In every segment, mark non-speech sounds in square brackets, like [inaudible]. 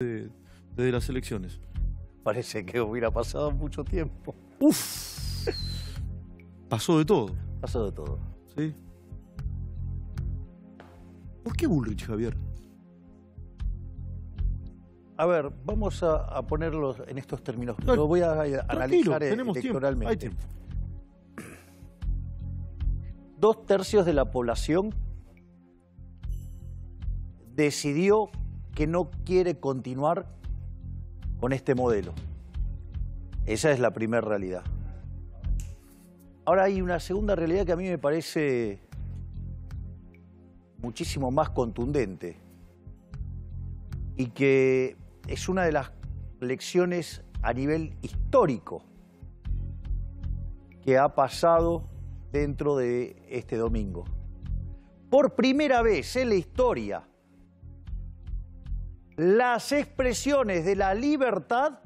de, desde las elecciones. Parece que hubiera pasado mucho tiempo. Uf. Pasó de todo. Pasó de todo. ¿Sí? ¿Por qué Bullrich, Javier? A ver, vamos a, a ponerlos en estos términos. Lo voy a, a analizar tenemos tiempo. electoralmente. Hay tiempo. Dos tercios de la población decidió que no quiere continuar con este modelo. Esa es la primera realidad. Ahora hay una segunda realidad que a mí me parece muchísimo más contundente y que es una de las lecciones a nivel histórico que ha pasado dentro de este domingo. Por primera vez en la historia, las expresiones de la libertad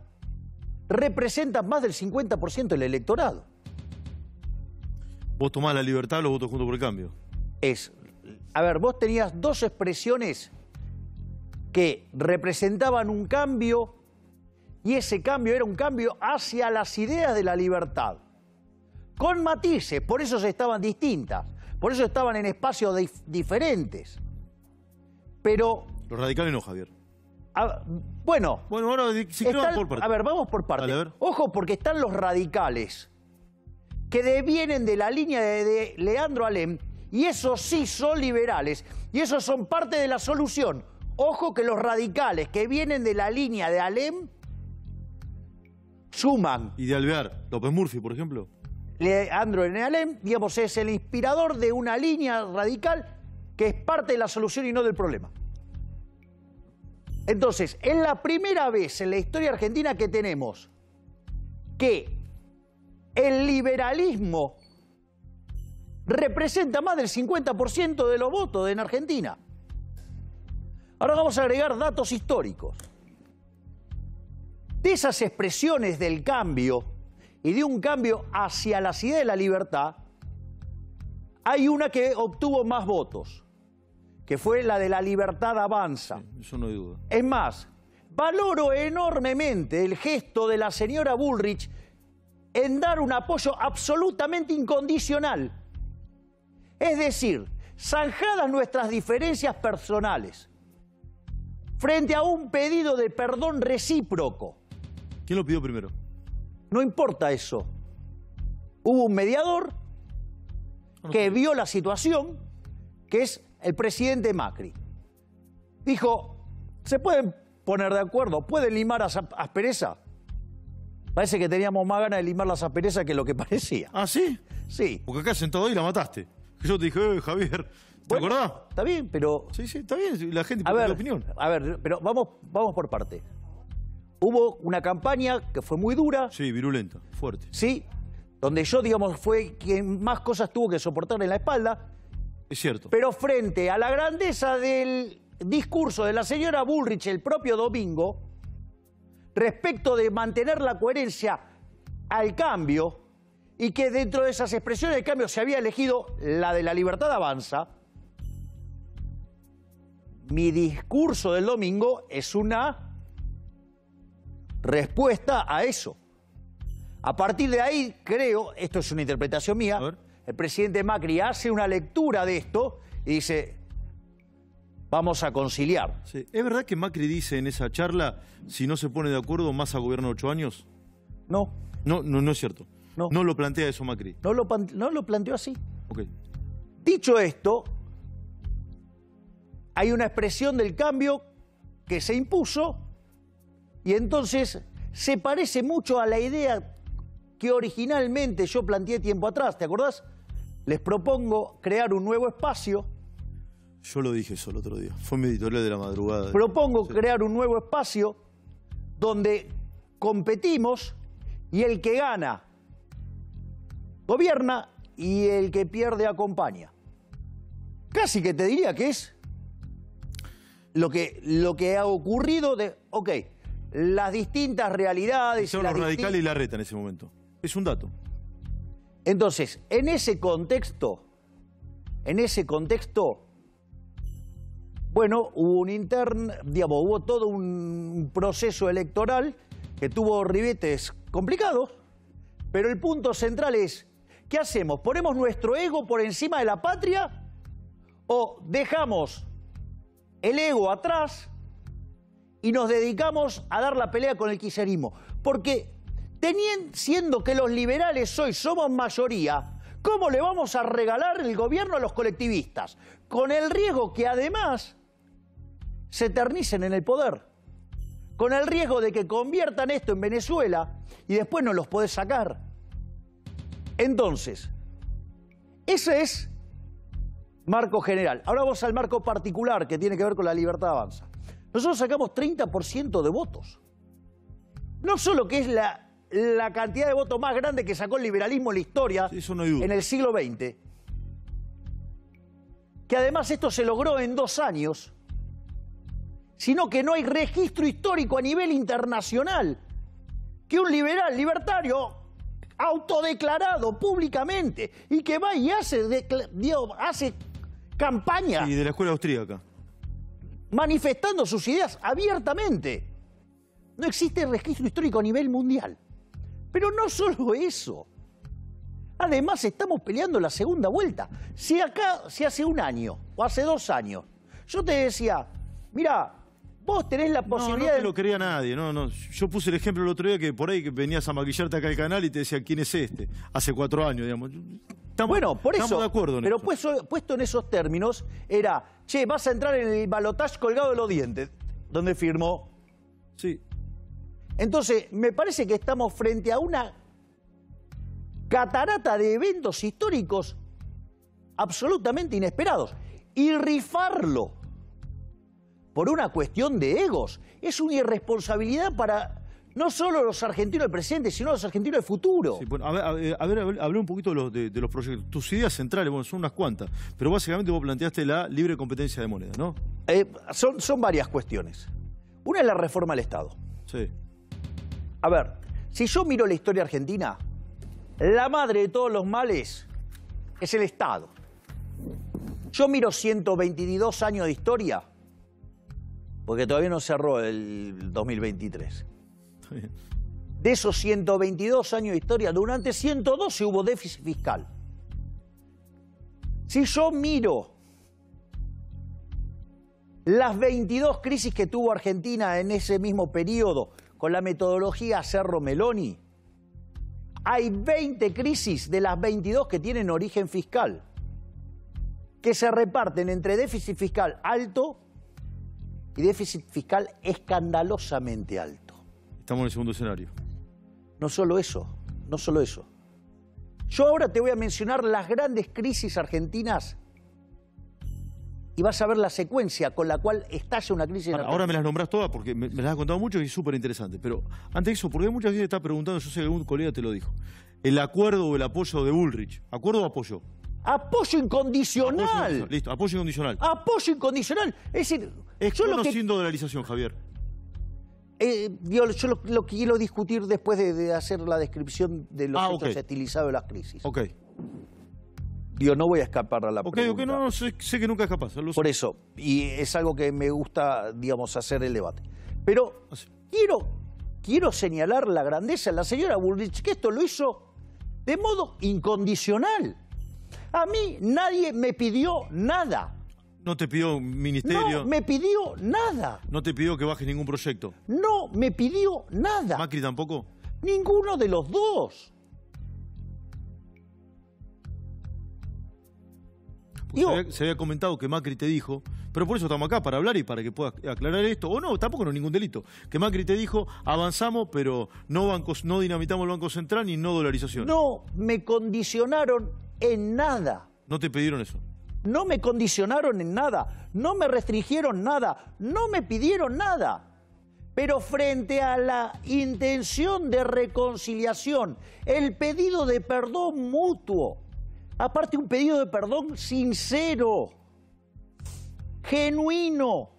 representan más del 50% del electorado. Vos tomás la libertad, los votos juntos por el cambio. Es, a ver, vos tenías dos expresiones que representaban un cambio y ese cambio era un cambio hacia las ideas de la libertad. Con matices, por eso se estaban distintas, por eso estaban en espacios dif- diferentes. Pero, Los radicales no, Javier. A- bueno, Bueno, ahora si Están- vamos por parte. A ver, vamos por partes. Ver. Ojo, porque están los radicales, que devienen de la línea de, de Leandro Alem, y esos sí son liberales, y esos son parte de la solución. Ojo que los radicales que vienen de la línea de Alem suman. Y de Alvear, López Murphy, por ejemplo. Leandro. Alem, digamos, es el inspirador de una línea radical que es parte de la solución y no del problema. Entonces, es la primera vez en la historia argentina que tenemos que el liberalismo representa más del 50% de los votos en Argentina. Ahora vamos a agregar datos históricos. De esas expresiones del cambio y de un cambio hacia las ideas de la libertad, hay una que obtuvo más votos, que fue la de la libertad avanza. Eso no hay duda. Es más, valoro enormemente el gesto de la señora Bullrich en dar un apoyo absolutamente incondicional. Es decir, zanjadas nuestras diferencias personales, frente a un pedido de perdón recíproco. ¿Quién lo pidió primero? No importa eso. Hubo un mediador que vio la situación, que es el presidente Macri. Dijo, ¿se pueden poner de acuerdo? ¿Pueden limar as- aspereza? Parece que teníamos más ganas de limar las asperezas que lo que [laughs] parecía. Ah, ¿sí? Sí. Porque acá sentado ahí la mataste. Yo te dije, eh, Javier, ¿te Bueno, acordás? Está bien, pero... Sí, sí, está bien. La gente A ver, opinión. a ver, pero vamos, vamos por parte. Hubo una campaña que fue muy dura, Sí, virulenta, fuerte. ¿sí? Donde yo, digamos, fue quien más cosas tuvo que soportar en la espalda. Es cierto. Pero frente a la grandeza del discurso de la señora Bullrich el propio domingo, respecto de mantener la coherencia al cambio, y que dentro de esas expresiones de cambio se había elegido la de la libertad avanza, mi discurso del domingo es una respuesta a eso. A partir de ahí, creo, esto es una interpretación mía, A ver. El presidente Macri hace una lectura de esto y dice, vamos a conciliar. Sí. ¿Es verdad que Macri dice en esa charla, si no se pone de acuerdo, Massa gobierna ocho años? No, No, no, no es cierto. No. No lo plantea eso Macri. no lo, no lo planteó así. Dicho esto, hay una expresión del cambio que se impuso y entonces se parece mucho a la idea que originalmente yo planteé tiempo atrás, ¿te acordás? Les propongo crear un nuevo espacio, Yo lo dije eso el otro día. Fue mi editorial de la madrugada. propongo Sí. crear un nuevo espacio donde competimos y el que gana gobierna y el que pierde acompaña. Casi que te diría que es lo que, lo que ha ocurrido de, ok, las distintas realidades. Son los radicales y la reta en ese momento. Es un dato. Entonces, en ese contexto, en ese contexto, Bueno, hubo un interno, digamos, hubo todo un proceso electoral que tuvo ribetes complicados, pero el punto central es, ¿qué hacemos? ¿Ponemos nuestro ego por encima de la patria o dejamos el ego atrás y nos dedicamos a dar la pelea con el quiserismo? Porque siendo que los liberales hoy somos mayoría, ¿cómo le vamos a regalar el gobierno a los colectivistas? Con el riesgo que además se eternicen en el poder. Con el riesgo de que conviertan esto en Venezuela y después no los podés sacar. Entonces, ese es marco general. Ahora vamos al marco particular que tiene que ver con la libertad avanza. Nosotros sacamos 30% de votos. No solo que es la, la, cantidad de votos más grande que sacó el liberalismo en la historia en el siglo XX, que además esto se logró en dos años, sino que no hay registro histórico a nivel internacional que un liberal libertario autodeclarado públicamente y que va y hace, hace campaña. Y de la escuela austríaca. Manifestando sus ideas abiertamente. No existe registro histórico a nivel mundial. Pero no solo eso. Además, estamos peleando la segunda vuelta. Si acá, si hace un año o hace dos años, yo te decía, mira, Vos tenés la posibilidad no, no te lo quería nadie, no, no. Yo puse el ejemplo el otro día que por ahí que venías a maquillarte acá al canal y te decía quién es este, hace cuatro años, digamos. Estamos, bueno, por eso, de acuerdo pero puesto, puesto, en esos términos, era, che, vas a entrar en el balotaje colgado de los dientes, donde firmó. Sí. Entonces, me parece que estamos frente a una catarata de eventos históricos absolutamente inesperados. Y rifarlo por una cuestión de egos. Es una irresponsabilidad para no solo los argentinos del presente, sino los argentinos del futuro. a, ver, a, ver, hablé un poquito de los, proyectos. Tus ideas centrales, bueno, son unas cuantas, pero básicamente vos planteaste la libre competencia de moneda, ¿no? Eh, son, son varias cuestiones. Una es la reforma al Estado. Sí. A ver, si yo miro la historia argentina, la madre de todos los males es el Estado. Yo miro 122 años de historia porque todavía no cerró el 2023. De esos 122 años de historia, durante 112 hubo déficit fiscal. Si yo miro las 22 crisis que tuvo Argentina en ese mismo periodo con la metodología Cerro Meloni, hay 20 crisis de las 22 que tienen origen fiscal, que se reparten entre déficit fiscal alto y déficit fiscal escandalosamente alto. Estamos en el segundo escenario. No solo eso, no solo eso. Yo ahora te voy a mencionar las grandes crisis argentinas y vas a ver la secuencia con la cual estalla una crisis. Ahora, ahora me las nombras todas porque me, las has contado mucho y es súper interesante. Pero antes de eso, porque mucha gente está preguntando, yo sé que algún colega te lo dijo, el acuerdo o el apoyo de Bullrich. ¿Acuerdo o apoyo? Apoyo incondicional. listo, apoyo incondicional. Apoyo incondicional. Es decir, es yo lo que... sin dolarización, Javier. Eh, yo, lo, quiero discutir después de, hacer la descripción de los ah, hechos estilizados de las crisis. Ok. Yo no voy a escapar a la Ok, pregunta. ok, no, no sé, que nunca escapas. Por eso, y es algo que me gusta, digamos, hacer el debate. Pero ah, quiero, quiero señalar la grandeza de la señora Bullrich, que esto lo hizo de modo incondicional. A mí nadie me pidió nada. ¿No te pidió ministerio? No me pidió nada. ¿No te pidió que bajes ningún proyecto? No me pidió nada. ¿Macri tampoco? Ninguno de los dos. Se, había, comentado que Macri te dijo, pero por eso estamos acá, para hablar y para que puedas aclarar esto, o no, tampoco no es ningún delito, que Macri te dijo, avanzamos, pero no, bancos, no dinamitamos el Banco Central ni no dolarización. No, me condicionaron en nada. ¿No te pidieron eso? No me condicionaron en nada, no me restringieron nada, no me pidieron nada. Pero frente a la intención de reconciliación, el pedido de perdón mutuo, aparte un pedido de perdón sincero, genuino,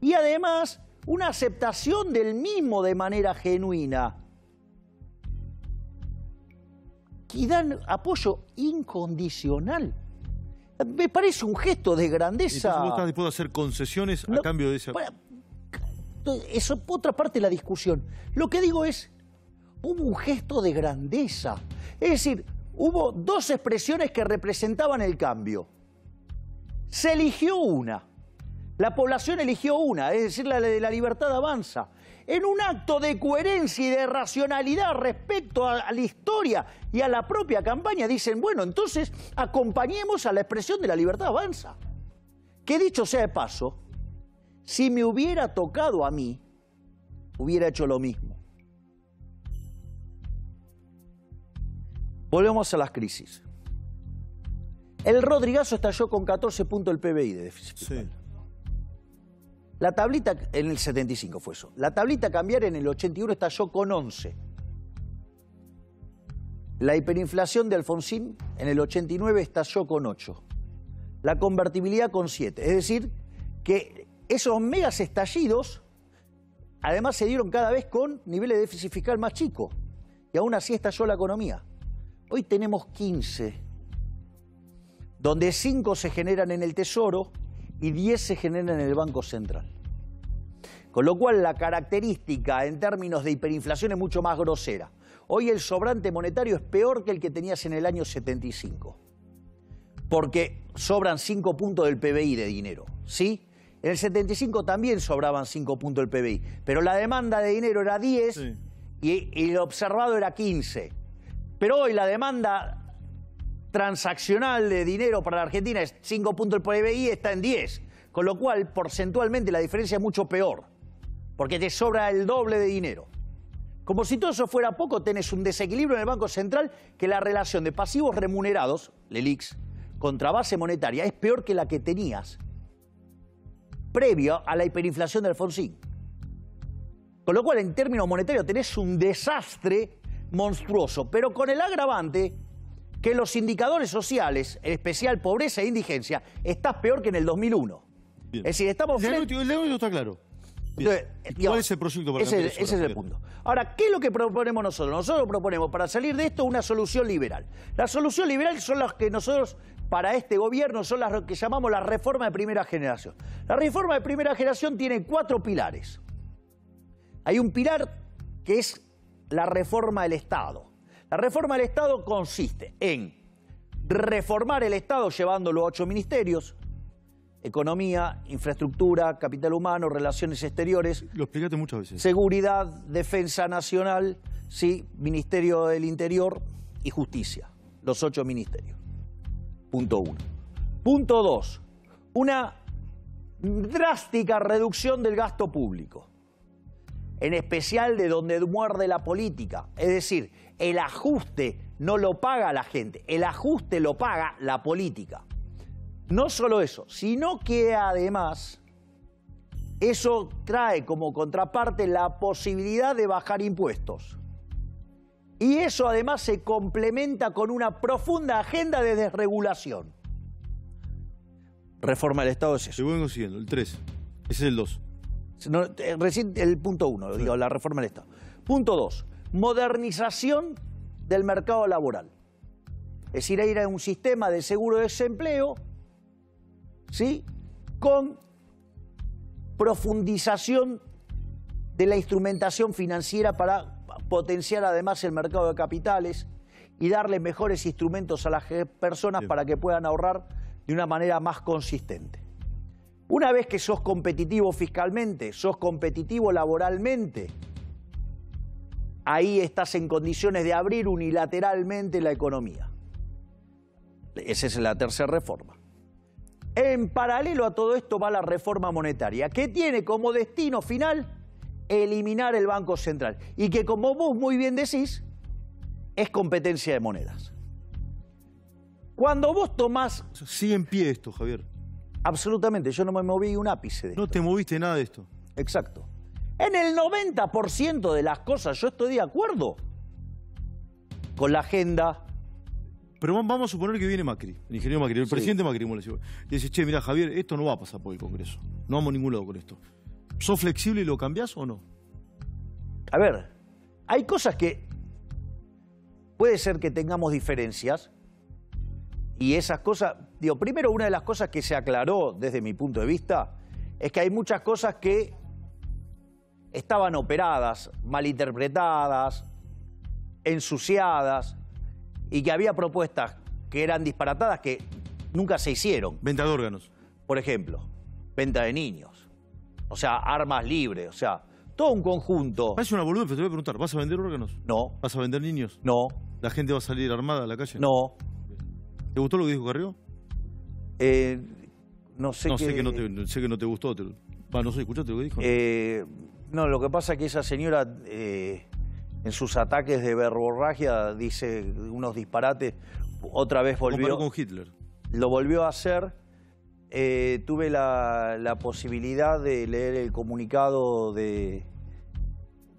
y además una aceptación del mismo de manera genuina. y dan apoyo incondicional. Me parece un gesto de grandeza. Entonces vos estás dispuesto a hacer concesiones a cambio de esa... para- Eso es otra parte de la discusión. Lo que digo es, hubo un gesto de grandeza. Es decir, hubo dos expresiones que representaban el cambio. Se eligió una. La población eligió una, es decir, la de la libertad avanza. En un acto de coherencia y de racionalidad respecto a, la historia y a la propia campaña, dicen, bueno, entonces acompañemos a la expresión de la libertad avanza. Que dicho sea de paso, si me hubiera tocado a mí, hubiera hecho lo mismo. Volvemos a las crisis. El Rodrigazo estalló con 14 puntos el PBI de déficit. Sí. La tablita, en el 75 fue eso. La tablita cambiar en el 81 estalló con 11. La hiperinflación de Alfonsín en el 89 estalló con 8. La convertibilidad con 7. Es decir, que esos megas estallidos además se dieron cada vez con niveles de déficit fiscal más chicos. Y aún así estalló la economía. Hoy tenemos 15, donde 5 se generan en el Tesoro y 10 se generan en el Banco Central. Con lo cual la característica en términos de hiperinflación es mucho más grosera. Hoy el sobrante monetario es peor que el que tenías en el año 75. Porque sobran 5 puntos del PBI de dinero, ¿sí? En el 75 también sobraban 5 puntos del PBI, pero la demanda de dinero era 10 Sí. y, y lo observado era 15. Pero hoy la demanda transaccional de dinero para la Argentina es 5 puntos del PBI, está en 10. Con lo cual, porcentualmente, la diferencia es mucho peor, porque te sobra el doble de dinero. Como si todo eso fuera poco, tenés un desequilibrio en el Banco Central que la relación de pasivos remunerados, LELIX, contra base monetaria es peor que la que tenías previo a la hiperinflación de Alfonsín. Con lo cual, en términos monetarios, tenés un desastre monstruoso, pero con el agravante que los indicadores sociales, en especial pobreza e indigencia, estás peor que en el 2001. Bien. Es decir, estamos El frente... está claro. ¿Cuál es el proyecto para ese, ese es el punto. Ahora, ¿qué es lo que proponemos nosotros? Nosotros proponemos para salir de esto una solución liberal. La solución liberal son las que nosotros, para este gobierno, son las que llamamos la reforma de primera generación. La reforma de primera generación tiene cuatro pilares. Hay un pilar que es la reforma del Estado. La reforma del Estado consiste en reformar el Estado llevándolo a ocho ministerios, economía, infraestructura, capital humano, relaciones exteriores, Lo explicaste muchas veces. seguridad, defensa nacional, sí, Ministerio del Interior y Justicia, los ocho ministerios. Punto uno. Punto dos, una drástica reducción del gasto público, en especial de donde muerde la política. Es decir, el ajuste no lo paga la gente, el ajuste lo paga la política. No solo eso, sino que además eso trae como contraparte la posibilidad de bajar impuestos. Y eso además se complementa con una profunda agenda de desregulación. Reforma del Estado es Te eso. vengo siguiendo, el 3. Ese es el 2. No, eh, recién el punto uno, digo, la reforma del Estado. Punto dos, modernización del mercado laboral. Es decir, ir a un sistema de seguro de desempleo, ¿sí? Con profundización de la instrumentación financiera para potenciar además el mercado de capitales y darle mejores instrumentos a las personas Bien. para que puedan ahorrar de una manera más consistente. Una vez que sos competitivo fiscalmente, sos competitivo laboralmente, ahí estás en condiciones de abrir unilateralmente la economía. Esa es la tercera reforma. En paralelo a todo esto va la reforma monetaria, que tiene como destino final eliminar el Banco Central y que, como vos muy bien decís, es competencia de monedas. Cuando vos tomás, sigue en pie esto, Javier. Absolutamente, yo no me moví un ápice de No esto. te moviste nada de esto. Exacto. En el 90% de las cosas yo estoy de acuerdo con la agenda. Pero va- vamos a suponer que viene Macri, el ingeniero Macri, el Sí. presidente Macri, como le. Y dice, che, mira, Javier, esto no va a pasar por el Congreso. No vamos a ningún lado con esto. ¿Sos flexible y lo cambiás o no? A ver, hay cosas que puede ser que tengamos diferencias y esas cosas, digo, primero una de las cosas que se aclaró desde mi punto de vista es que hay muchas cosas que estaban operadas, malinterpretadas, ensuciadas y que había propuestas que eran disparatadas que nunca se hicieron. Venta de órganos. Por ejemplo, venta de niños, o sea, armas libres, o sea, todo un conjunto. Es una boludez, pero te voy a preguntar, ¿vas a vender órganos? No, ¿Vas a vender niños? no, ¿La gente va a salir armada a la calle? no. ¿Te gustó lo que dijo Carrió? Eh, no sé No, qué- sé que no te, sé que no te gustó. Te, no sé, ¿escuchaste lo que dijo? Eh, no, lo que pasa es que esa señora eh, en sus ataques de verborragia dice unos disparates. Otra vez volvió, con Hitler. lo volvió a hacer. Tuve la, la posibilidad de leer el comunicado de,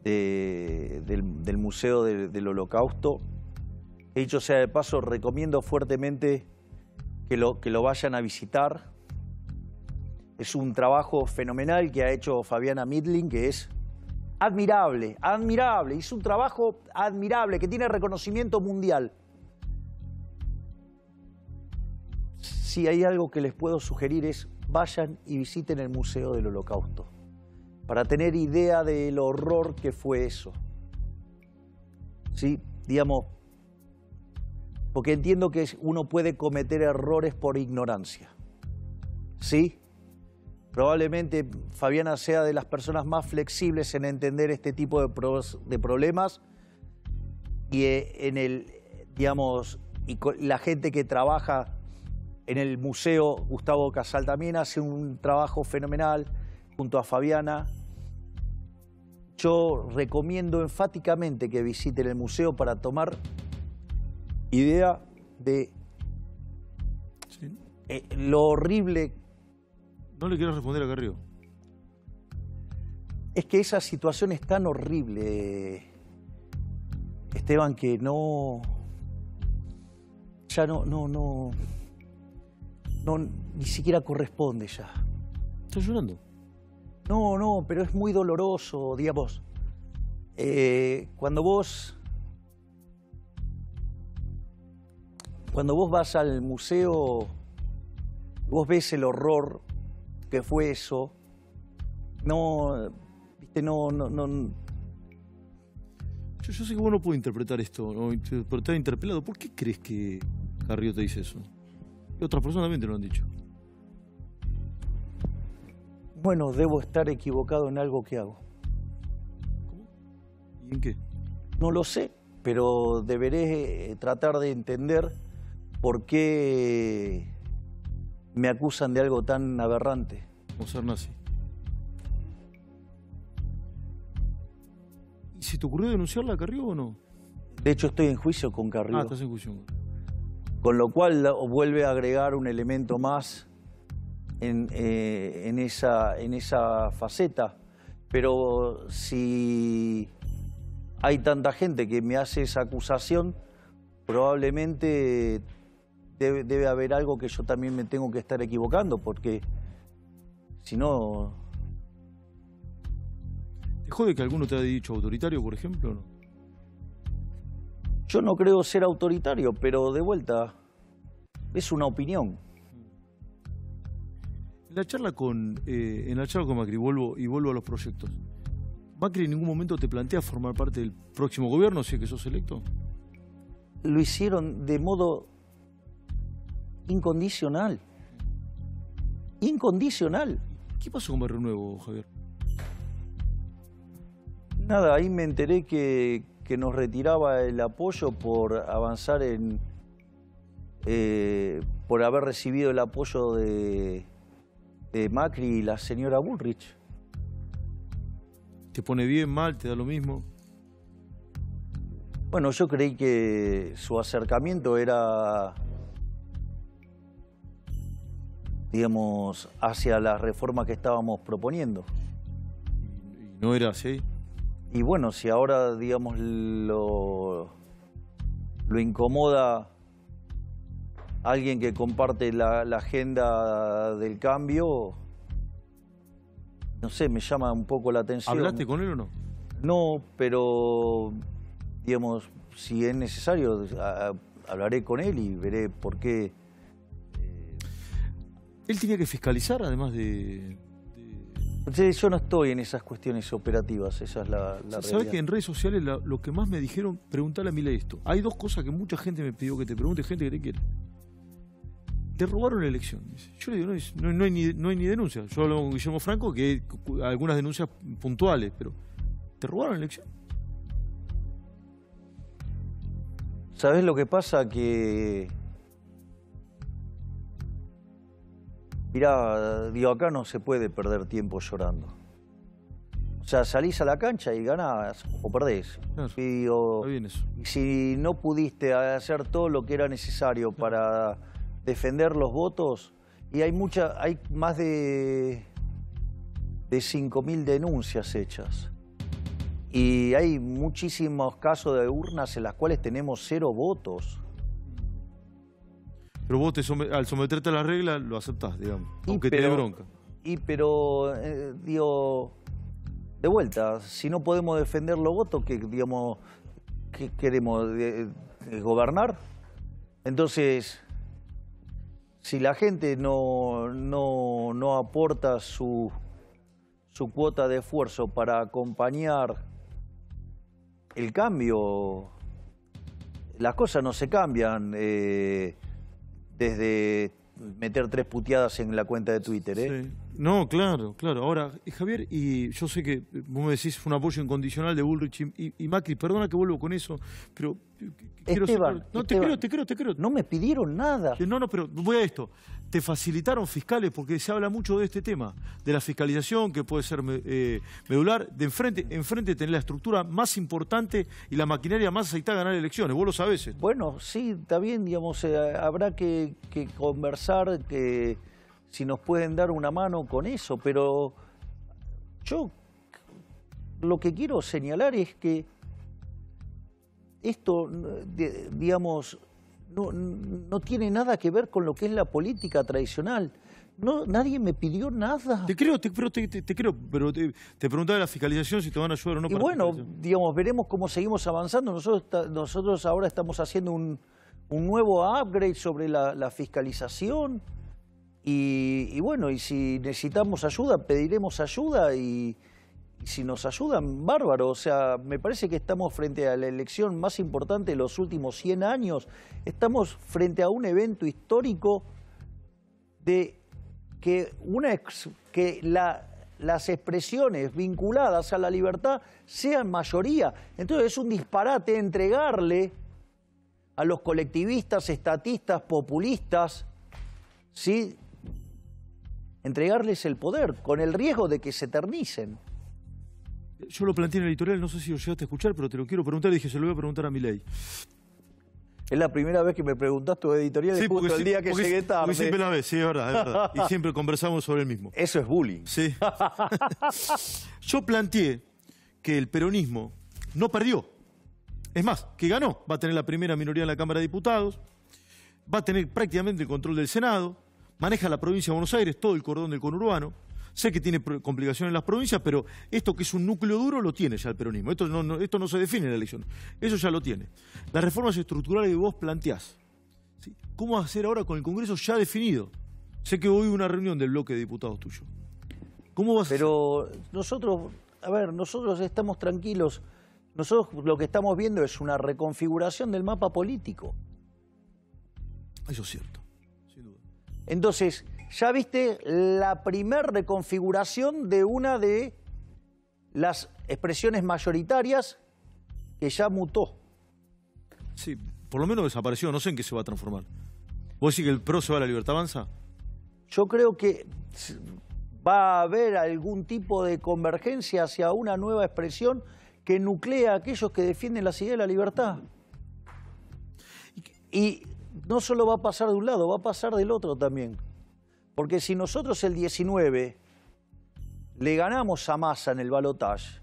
de- del, del Museo del- del Holocausto. He dicho sea de paso, recomiendo fuertemente que lo, que lo vayan a visitar. Es un trabajo fenomenal que ha hecho Fabiana Midling, que es admirable, admirable. Hizo un trabajo admirable, que tiene reconocimiento mundial. Si hay algo que les puedo sugerir es vayan y visiten el Museo del Holocausto, para tener idea del horror que fue eso. Sí, digamos, porque entiendo que uno puede cometer errores por ignorancia. ¿Sí? Probablemente Fabiana sea de las personas más flexibles en entender este tipo de, problemas y eh, en el, digamos, y la gente que trabaja en el museo, Gustavo Casal también hace un trabajo fenomenal junto a Fabiana. Yo recomiendo enfáticamente que visiten el museo para tomar idea de Sí. eh, lo horrible No le quiero responder a Carrió. Es que esa situación es tan horrible, Esteban, que no. Ya no, no, no. No, ni siquiera corresponde ya. ¿Estás llorando? No, no, pero es muy doloroso, digamos. Eh, cuando vos. Cuando vos vas al museo, vos ves el horror que fue eso. No, viste, no, no, no. Yo, yo sé que vos no puedes interpretar esto, te has interpelado. ¿Por qué crees que Carrió te dice eso? Y otras personas también te lo han dicho. Bueno, debo estar equivocado en algo que hago. ¿Y en qué? No lo sé, pero deberé eh, tratar de entender por qué me acusan de algo tan aberrante. Como ser nazi. ¿Y si te ocurrió denunciarla a Carrió o no? De hecho, estoy en juicio con Carrillo, Ah, estás en juicio. con lo cual vuelve a agregar un elemento más en, eh, en esa, en esa faceta. Pero si hay tanta gente que me hace esa acusación, probablemente debe, debe haber algo que yo también me tengo que estar equivocando, porque si no, ¿Te jode que alguno te haya dicho autoritario, por ejemplo? no? yo no creo ser autoritario, pero de vuelta, es una opinión. En la charla con, eh, en la charla con Macri, vuelvo, y vuelvo a los proyectos. ¿Macri en ningún momento te plantea formar parte del próximo gobierno si es que sos electo? Lo hicieron de modo incondicional. Incondicional. ¿Qué pasó con Barrio Nuevo, Javier? Nada, ahí me enteré que, que nos retiraba el apoyo por avanzar en. eh, por haber recibido el apoyo de, de Macri y la señora Bullrich. ¿Te pone bien, mal, te da lo mismo? Bueno, yo creí que su acercamiento era, digamos, hacia la reforma que estábamos proponiendo. Y, no era así. Y bueno, si ahora, digamos, lo, lo incomoda alguien que comparte la, la agenda del cambio, no sé, me llama un poco la atención. ¿Hablaste con él o no? No, pero, digamos, si es necesario, a- hablaré con él y veré por qué. Él tenía que fiscalizar, además de... Yo no estoy en esas cuestiones operativas, esa es la, la ¿Sabes que en redes sociales lo que más me dijeron, preguntarle a Milei esto? Hay dos cosas que mucha gente me pidió que te pregunte, gente que te quiere. Te robaron la elección. Yo le digo, no, hay, ni, no hay ni denuncia. Yo hablo con Guillermo Franco que hay algunas denuncias puntuales, pero ¿te robaron la elección? ¿Sabes lo que pasa? Que Mirá, digo, acá no se puede perder tiempo llorando. O sea, salís a la cancha y ganás o perdés. y, si no pudiste hacer todo lo que era necesario para defender los votos, y hay mucha, hay más de, de 5.000 denuncias hechas. Y hay muchísimos casos de urnas en las cuales tenemos cero votos. Pero vos al someterte a la regla lo aceptás, digamos, aunque te dé bronca. Y pero, eh, digo, de vuelta, si no podemos defender los votos, que digamos, ¿qué queremos gobernar? Entonces, si la gente no, no, no aporta su, su cuota de esfuerzo para acompañar el cambio, las cosas no se cambian. Eh, desde meter tres puteadas en la cuenta de Twitter. ¿eh? No, claro, claro. Ahora, eh, Javier, y yo sé que vos me decís un apoyo incondicional de Bullrich y, Macri, perdona que vuelvo con eso, pero eh, quiero Esteban, No, te creo, te creo, te creo. No me pidieron nada. No, no, pero voy a esto. Te facilitaron fiscales porque se habla mucho de este tema, de la fiscalización que puede ser eh, medular. De enfrente, enfrente tener la estructura más importante y la maquinaria más aceitada a ganar elecciones. Vos lo sabés. Bueno, sí, está bien, digamos, habrá que, que conversar, que si nos pueden dar una mano con eso, pero yo lo que quiero señalar es que esto, digamos, no, tiene nada que ver con lo que es la política tradicional. No, nadie me pidió nada. Te creo, te, pero te, creo, pero te, preguntaba de la fiscalización si te van a ayudar o no. Y bueno, digamos, veremos cómo seguimos avanzando. Nosotros, nosotros ahora estamos haciendo un, nuevo upgrade sobre la fiscalización. Y, bueno, y si necesitamos ayuda, pediremos ayuda y, si nos ayudan, bárbaro. O sea, me parece que estamos frente a la elección más importante de los últimos 100 años. Estamos frente a un evento histórico de que, una, que las expresiones vinculadas a la libertad sean mayoría. Entonces es un disparate entregarle a los colectivistas, estatistas, populistas, ¿sí? entregarles el poder, con el riesgo de que se eternicen. Yo lo planteé en el editorial, no sé si lo llegaste a escuchar, pero te lo quiero preguntar y dije, se lo voy a preguntar a mi ley. Es la primera vez que me preguntas tu editorial sí, justo el día que llegué tarde. Porque siempre la ves, sí, es verdad, es verdad. Y [laughs] siempre conversamos sobre el mismo. Eso es bullying. Sí. [laughs] Yo planteé que el peronismo no perdió. Es más, que ganó. Va a tener la primera minoría en la Cámara de Diputados, va a tener prácticamente el control del Senado, maneja la provincia de Buenos Aires, todo el cordón del conurbano. Sé que tiene complicaciones en las provincias, pero esto que es un núcleo duro lo tiene ya el peronismo. Esto no, esto no se define en la elección. Eso ya lo tiene. Las reformas estructurales que vos planteás. ¿Cómo hacer ahora con el Congreso ya definido? Sé que hoy hubo una reunión del bloque de diputados tuyo. ¿Cómo vas Pero nosotros, a ver, nosotros estamos tranquilos. Nosotros lo que estamos viendo es una reconfiguración del mapa político. Eso es cierto. Entonces, ya viste la primer reconfiguración de una de las expresiones mayoritarias que ya mutó. Sí, por lo menos desapareció, no sé en qué se va a transformar. ¿Vos decís que el PRO se va a la libertad avanza? Yo creo que va a haber algún tipo de convergencia hacia una nueva expresión que nuclea a aquellos que defienden la ideas de la libertad. Y no solo va a pasar de un lado, va a pasar del otro también. Porque si nosotros el 19 le ganamos a Massa en el balotaje,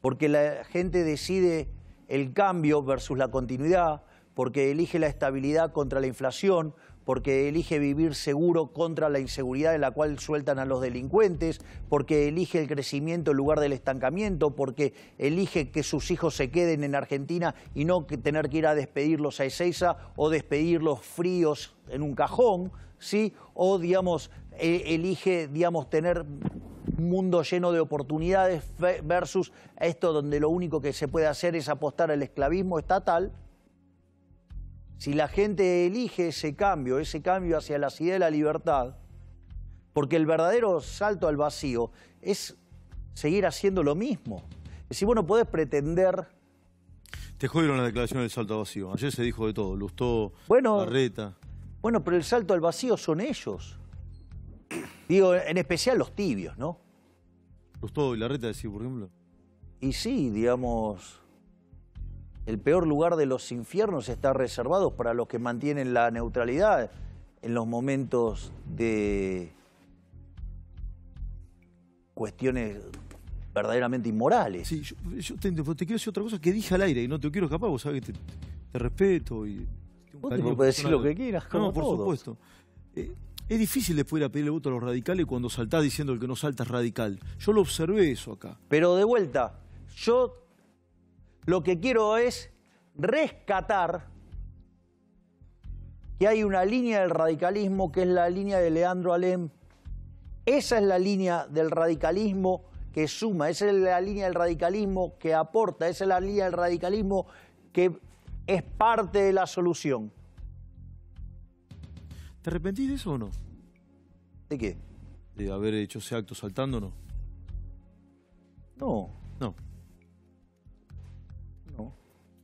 porque la gente decide el cambio versus la continuidad, porque elige la estabilidad contra la inflación, porque elige vivir seguro contra la inseguridad en la cual sueltan a los delincuentes, porque elige el crecimiento en lugar del estancamiento, porque elige que sus hijos se queden en Argentina y no tener que ir a despedirlos a Ezeiza o despedirlos fríos en un cajón, ¿sí? O, digamos, e- elige, digamos, tener un mundo lleno de oportunidades versus esto donde lo único que se puede hacer es apostar al esclavismo estatal. Si la gente elige ese cambio, ese cambio hacia la ideas de la libertad, porque el verdadero salto al vacío es seguir haciendo lo mismo. Es decir, vos no podés pretender Te jodieron la declaración del salto vacío. Ayer se dijo de todo. Lustó, Bueno. Larreta. Bueno, pero el salto al vacío son ellos. Digo, en especial los tibios, ¿no? Lustó y Larreta decía, por ejemplo. Y sí, digamos, el peor lugar de los infiernos está reservado para los que mantienen la neutralidad en los momentos de cuestiones verdaderamente inmorales. Sí, yo, yo te, te quiero decir otra cosa que dije al aire y no te quiero escapar, vos sabés que te, te respeto y... Vos te podés decir lo que quieras, como No, por todos. supuesto. Eh, es difícil después ir a pedirle voto a los radicales cuando saltás diciendo el que no salta es radical. Yo lo observé eso acá. Pero de vuelta, yo lo que quiero es rescatar que hay una línea del radicalismo que es la línea de Leandro Alem. Esa es la línea del radicalismo que suma, esa es la línea del radicalismo que aporta, esa es la línea del radicalismo que es parte de la solución. ¿Te arrepentís de eso o no? ¿De qué? De haber hecho ese acto saltando o no. No, No,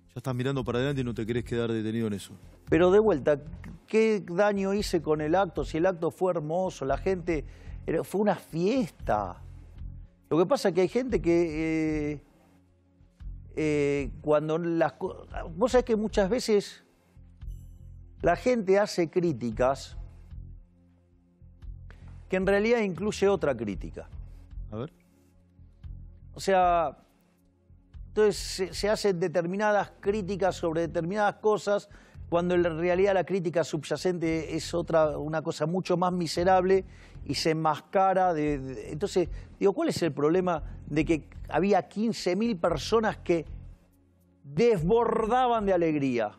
ya estás mirando para adelante y no te querés quedar detenido en eso. Pero de vuelta, ¿qué daño hice con el acto? Si el acto fue hermoso, la gente, fue una fiesta. Lo que pasa es que hay gente que eh, eh, cuando las... Vos sabés que muchas veces la gente hace críticas que en realidad incluye otra crítica. A ver. O sea, entonces se, se hacen determinadas críticas sobre determinadas cosas cuando en realidad la crítica subyacente es otra, una cosa mucho más miserable y se enmascara. De, de- entonces, digo, ¿cuál es el problema de que había 15.000 personas que desbordaban de alegría?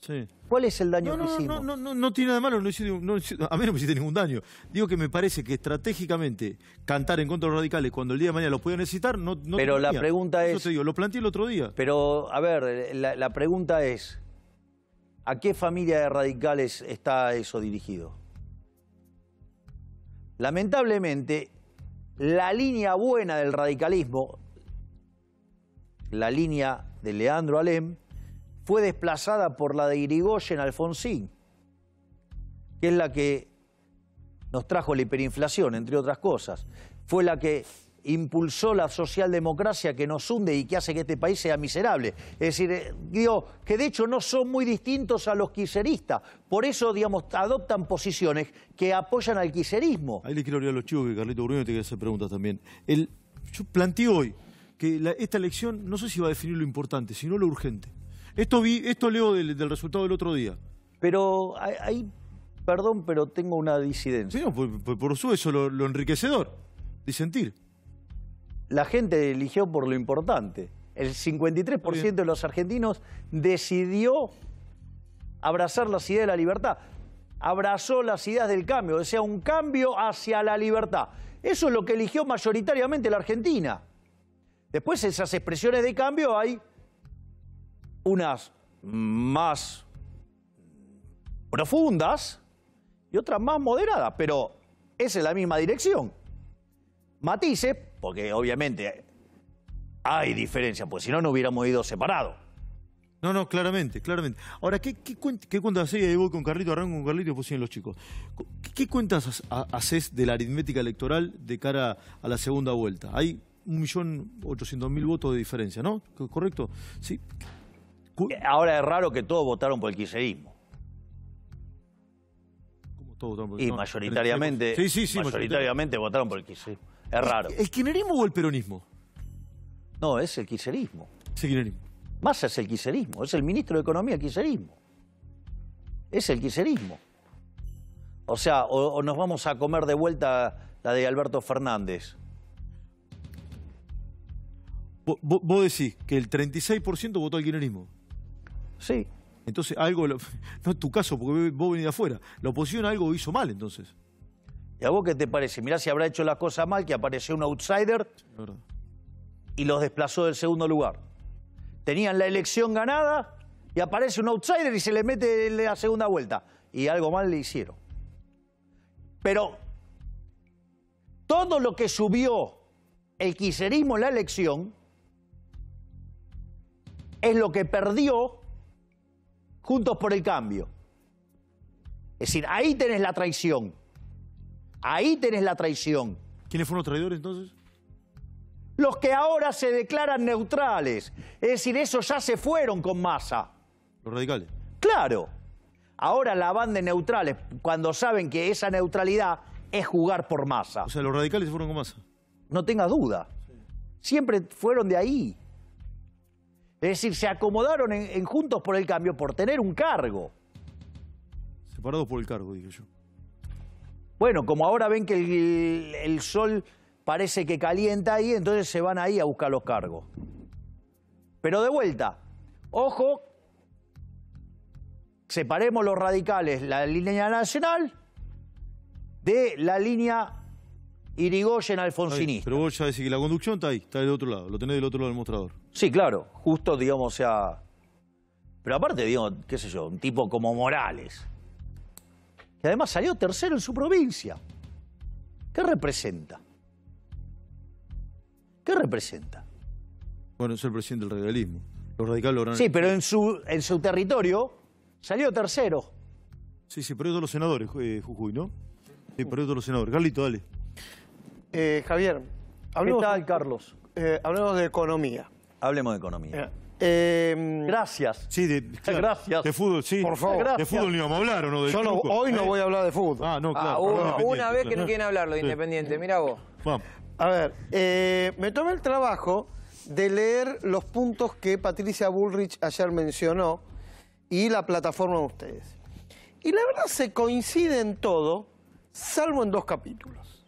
Sí. ¿Cuál es el daño No, que no, hicimos? no, no, no, no tiene nada de malo, hice- a mí no me hiciste ningún daño. Digo que me parece que estratégicamente cantar en contra de los radicales cuando el día de mañana los pueda necesitar, no, Pero la pregunta es- te digo, lo planteé el otro día. Pero, a ver, la, la pregunta es, ¿a qué familia de radicales está eso dirigido? Lamentablemente, la línea buena del radicalismo, la línea de Leandro Alem, fue desplazada por la de Irigoyen Alfonsín, que es la que nos trajo la hiperinflación, entre otras cosas. Fue la que impulsó la socialdemocracia que nos hunde y que hace que este país sea miserable. Es decir, eh, digo, que de hecho no son muy distintos a los quiseristas. Por eso, digamos, adoptan posiciones que apoyan al quiserismo. Ahí le quiero abrir a los chicos que Carlito Bruno te quiere hacer preguntas también. El, yo planteé hoy que la- esta elección no sé si va a definir lo importante, sino lo urgente. Esto vi, esto leo del, del resultado del otro día. Pero ahí- perdón, pero tengo una disidencia. Sí, no, por, por, por eso eso lo, lo enriquecedor, disentir. La gente eligió por lo importante. El 53% de los argentinos decidió abrazar las ideas de la libertad. Abrazó las ideas del cambio, o sea, un cambio hacia la libertad. Eso es lo que eligió mayoritariamente la Argentina. Después esas expresiones de cambio hay unas más profundas y otras más moderadas, pero esa es la misma dirección matices, porque obviamente hay diferencia, pues si no, no hubiéramos ido separados. No, no, claramente, claramente. Ahora, ¿qué, qué, cuen- qué cuentas haces? Ahí voy con Carlito, arranco con Carlito y después siguen los chicos. ¿Qué, qué cuentas haces de la aritmética electoral de cara a la segunda vuelta? Hay un millón ochocientos mil votos de diferencia, ¿no? Co- ¿Correcto? Sí. Cu- Ahora es raro que todos votaron por el kirchnerismo. ¿Cómo todo votaron por- Y no, mayoritariamente, Sí, sí, sí. mayoritariamente votaron por el kirchnerismo. Es raro. ¿El kirchnerismo o el peronismo? No, es el kirchnerismo. Ese kirchnerismo. Massa es el kirchnerismo, es el ministro de Economía kirchnerismo. es el quiserismo. O sea, o, nos vamos a comer de vuelta la de Alberto Fernández. Vos, decís que el 36% votó al kirchnerismo. Sí. Entonces, algo, [laughs] no es tu caso, porque vos venís de afuera. La oposición algo hizo mal, entonces. ¿Y a vos qué te parece? Mirá si habrá hecho la cosa mal, que apareció un outsider y los desplazó del segundo lugar. Tenían la elección ganada y aparece un outsider y se le mete la segunda vuelta. Y algo mal le hicieron. Pero todo lo que subió el quiserismo en la elección es lo que perdió Juntos por el Cambio. Es decir, ahí tenés la traición. Ahí tenés la traición. ¿Quiénes fueron los traidores entonces? Los que ahora se declaran neutrales. Es decir, esos ya se fueron con masa. Los radicales. Claro. Ahora la van de neutrales cuando saben que esa neutralidad es jugar por masa. O sea, los radicales se fueron con masa. No tenga duda. Siempre fueron de ahí. Es decir, se acomodaron en, Juntos por el Cambio por tener un cargo. Separados por el cargo, dije yo. Bueno, como ahora ven que el sol parece que calienta ahí, entonces se van ahí a buscar los cargos. Pero de vuelta, ojo separemos los radicales, la línea nacional, de la línea Irigoyen-Alfonsinista. Pero vos ya decís que la conducción está ahí, está del otro lado, lo tenés del otro lado del mostrador. Sí, claro, justo, digamos, o sea... Pero aparte, digamos, qué sé yo, un tipo como Morales, que además salió tercero en su provincia. ¿Qué representa? ¿Qué representa? Bueno, es el presidente del radicalismo. Los radicales lograron... Sí, pero en su, en su territorio Salió tercero. Sí, sí, perdió todos los senadores, eh, Jujuy, ¿no? Sí, perdió todos los senadores. Carlito, dale. Eh, Javier, hablemos, ¿qué tal, Carlos? Eh, hablemos de economía. Hablemos de economía. Eh, gracias. Sí, de, [laughs] gracias. De fútbol, sí. Por favor. De fútbol ni vamos a hablar, ¿o no? Yo no, hoy no voy a hablar de fútbol. Ah, no, claro. Ah, una vez que no quieren hablarlo de Independiente, mira vos. Vamos. A ver, me tomé el trabajo de leer los puntos que Patricia Bullrich ayer mencionó y la plataforma de ustedes. Y la verdad se coincide en todo, salvo en dos capítulos.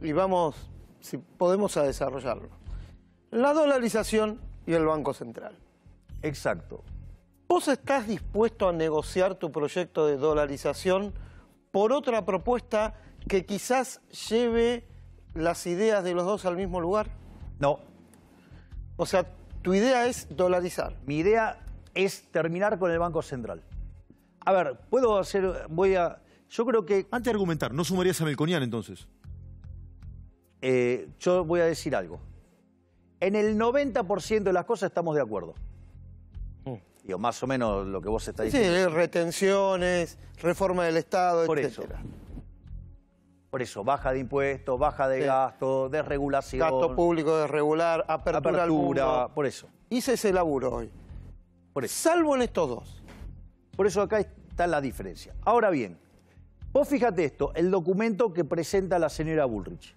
Y vamos, si podemos, a desarrollarlo. La dolarización y el Banco Central. Exacto. ¿Vos estás dispuesto a negociar tu proyecto de dolarización por otra propuesta que quizás lleve las ideas de los dos al mismo lugar? No. O sea, tu idea es dolarizar. Mi idea es terminar con el Banco Central. A ver, puedo hacer, voy a, yo creo que... Antes de argumentar, ¿no sumarías a Melconian entonces? Eh, yo voy a decir algo. En el 90% de las cosas estamos de acuerdo. Mm. Digo, más o menos lo que vos estás diciendo. Sí, retenciones, reforma del Estado, Por Eso. Por eso, baja de impuestos, baja de gasto, desregulación. Gasto público desregular, apertura, apertura Por eso. Hice ese laburo hoy. Salvo en estos dos. Por eso acá está la diferencia. Ahora bien, vos fíjate esto, el documento que presenta la señora Bullrich.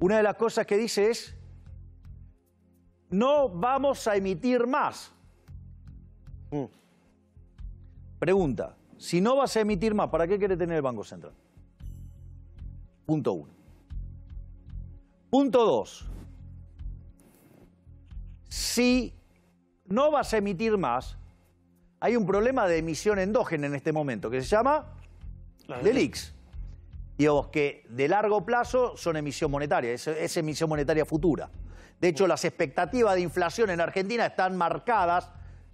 Una de las cosas que dice es, no vamos a emitir más. Mm. Pregunta, si no vas a emitir más, ¿para qué quiere tener el Banco Central? Punto uno. Punto dos. Si no vas a emitir más, hay un problema de emisión endógena en este momento que se llama DELIX. Digamos que de largo plazo son emisión monetaria, es, emisión monetaria futura. De hecho, las expectativas de inflación en Argentina están marcadas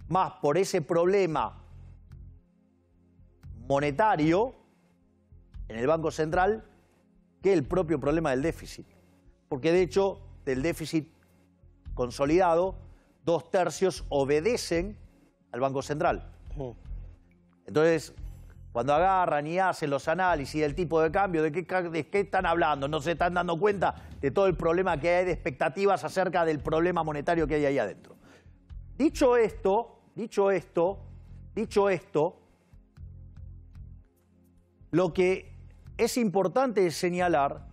más por ese problema monetario en el Banco Central que el propio problema del déficit. Porque de hecho, del déficit consolidado, dos tercios obedecen al Banco Central. Entonces, cuando agarran y hacen los análisis del tipo de cambio, ¿de qué, están hablando? No se están dando cuenta de todo el problema que hay de expectativas acerca del problema monetario que hay ahí adentro. Dicho esto, dicho esto, dicho esto, lo que es importante señalar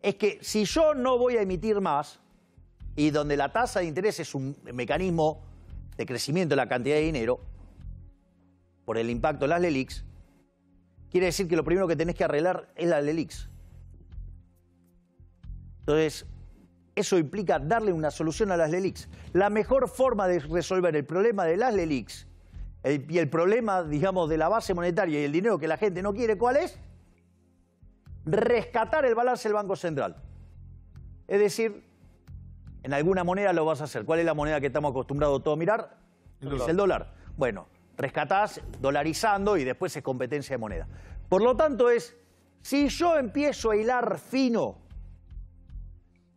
es que si yo no voy a emitir más, y donde la tasa de interés es un mecanismo de crecimiento de la cantidad de dinero, por el impacto de las LELIX, quiere decir que lo primero que tenés que arreglar es la LELIX. Entonces, eso implica darle una solución a las LELIX. La mejor forma de resolver el problema de las LELIX el- y el problema, digamos, de la base monetaria y el dinero que la gente no quiere, ¿cuál es? Rescatar el balance del Banco Central. Es decir, en alguna moneda lo vas a hacer. ¿Cuál es la moneda que estamos acostumbrados todos a mirar? El Es dólar. el dólar. Bueno, rescatás dolarizando y después es competencia de moneda. Por lo tanto es, si yo empiezo a hilar fino,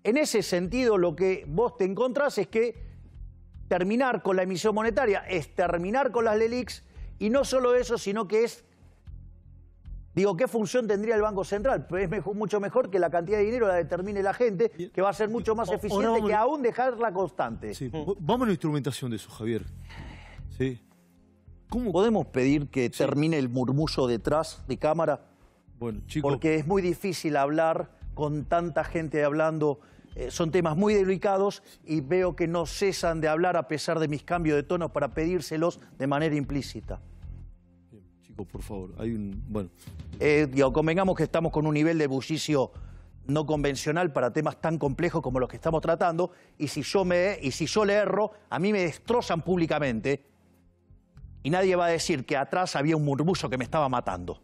en ese sentido lo que vos te encontrás es que terminar con la emisión monetaria es terminar con las LELIX y no solo eso, sino que es Digo, ¿qué función tendría el Banco Central? Pues es mejor- mucho mejor que la cantidad de dinero la determine la gente, que va a ser mucho más eficiente que aún dejarla constante. Sí. Vamos a la instrumentación de eso, Javier. Sí. ¿Cómo? ¿Podemos pedir que termine el murmullo detrás de cámara? Bueno, chicos. Porque es muy difícil hablar con tanta gente hablando. eh, son temas muy delicados y veo que no cesan de hablar a pesar de mis cambios de tono para pedírselos de manera implícita. Bien, chicos, por favor. Hay un. Bueno. Eh, digo, convengamos que estamos con un nivel de bullicio no convencional para temas tan complejos como los que estamos tratando, y si yo me y si yo le erro, a mí me destrozan públicamente y nadie va a decir que atrás había un murmullo que me estaba matando.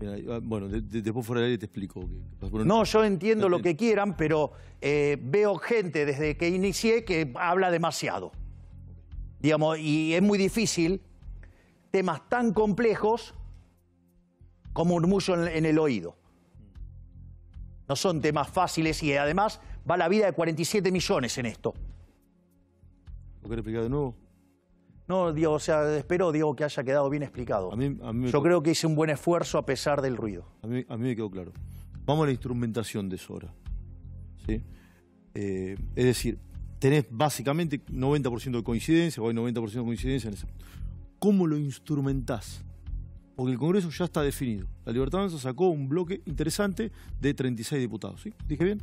mira, ah, bueno, de- de- después fuera de aire te explico. No, yo entiendo lo que quieran, pero eh, veo gente desde que inicié que habla demasiado. Digamos, y es muy difícil temas tan complejos como murmullo en, en el oído. No son temas fáciles y además va la vida de 47 millones en esto. ¿Lo querés explicar de nuevo? No, digo, o sea, espero digo, que haya quedado bien explicado. A mí, a mí me Yo creo que hice un buen esfuerzo a pesar del ruido. A mí, a mí me quedó claro. Vamos a la instrumentación de eso ahora. ¿sí? Eh, es decir, tenés básicamente 90% de coincidencia, o hay 90% de coincidencia en eso. ¿Cómo lo instrumentás? Porque el Congreso ya está definido. La Libertad Avanza sacó un bloque interesante de 36 diputados. ¿sí? ¿Dije bien?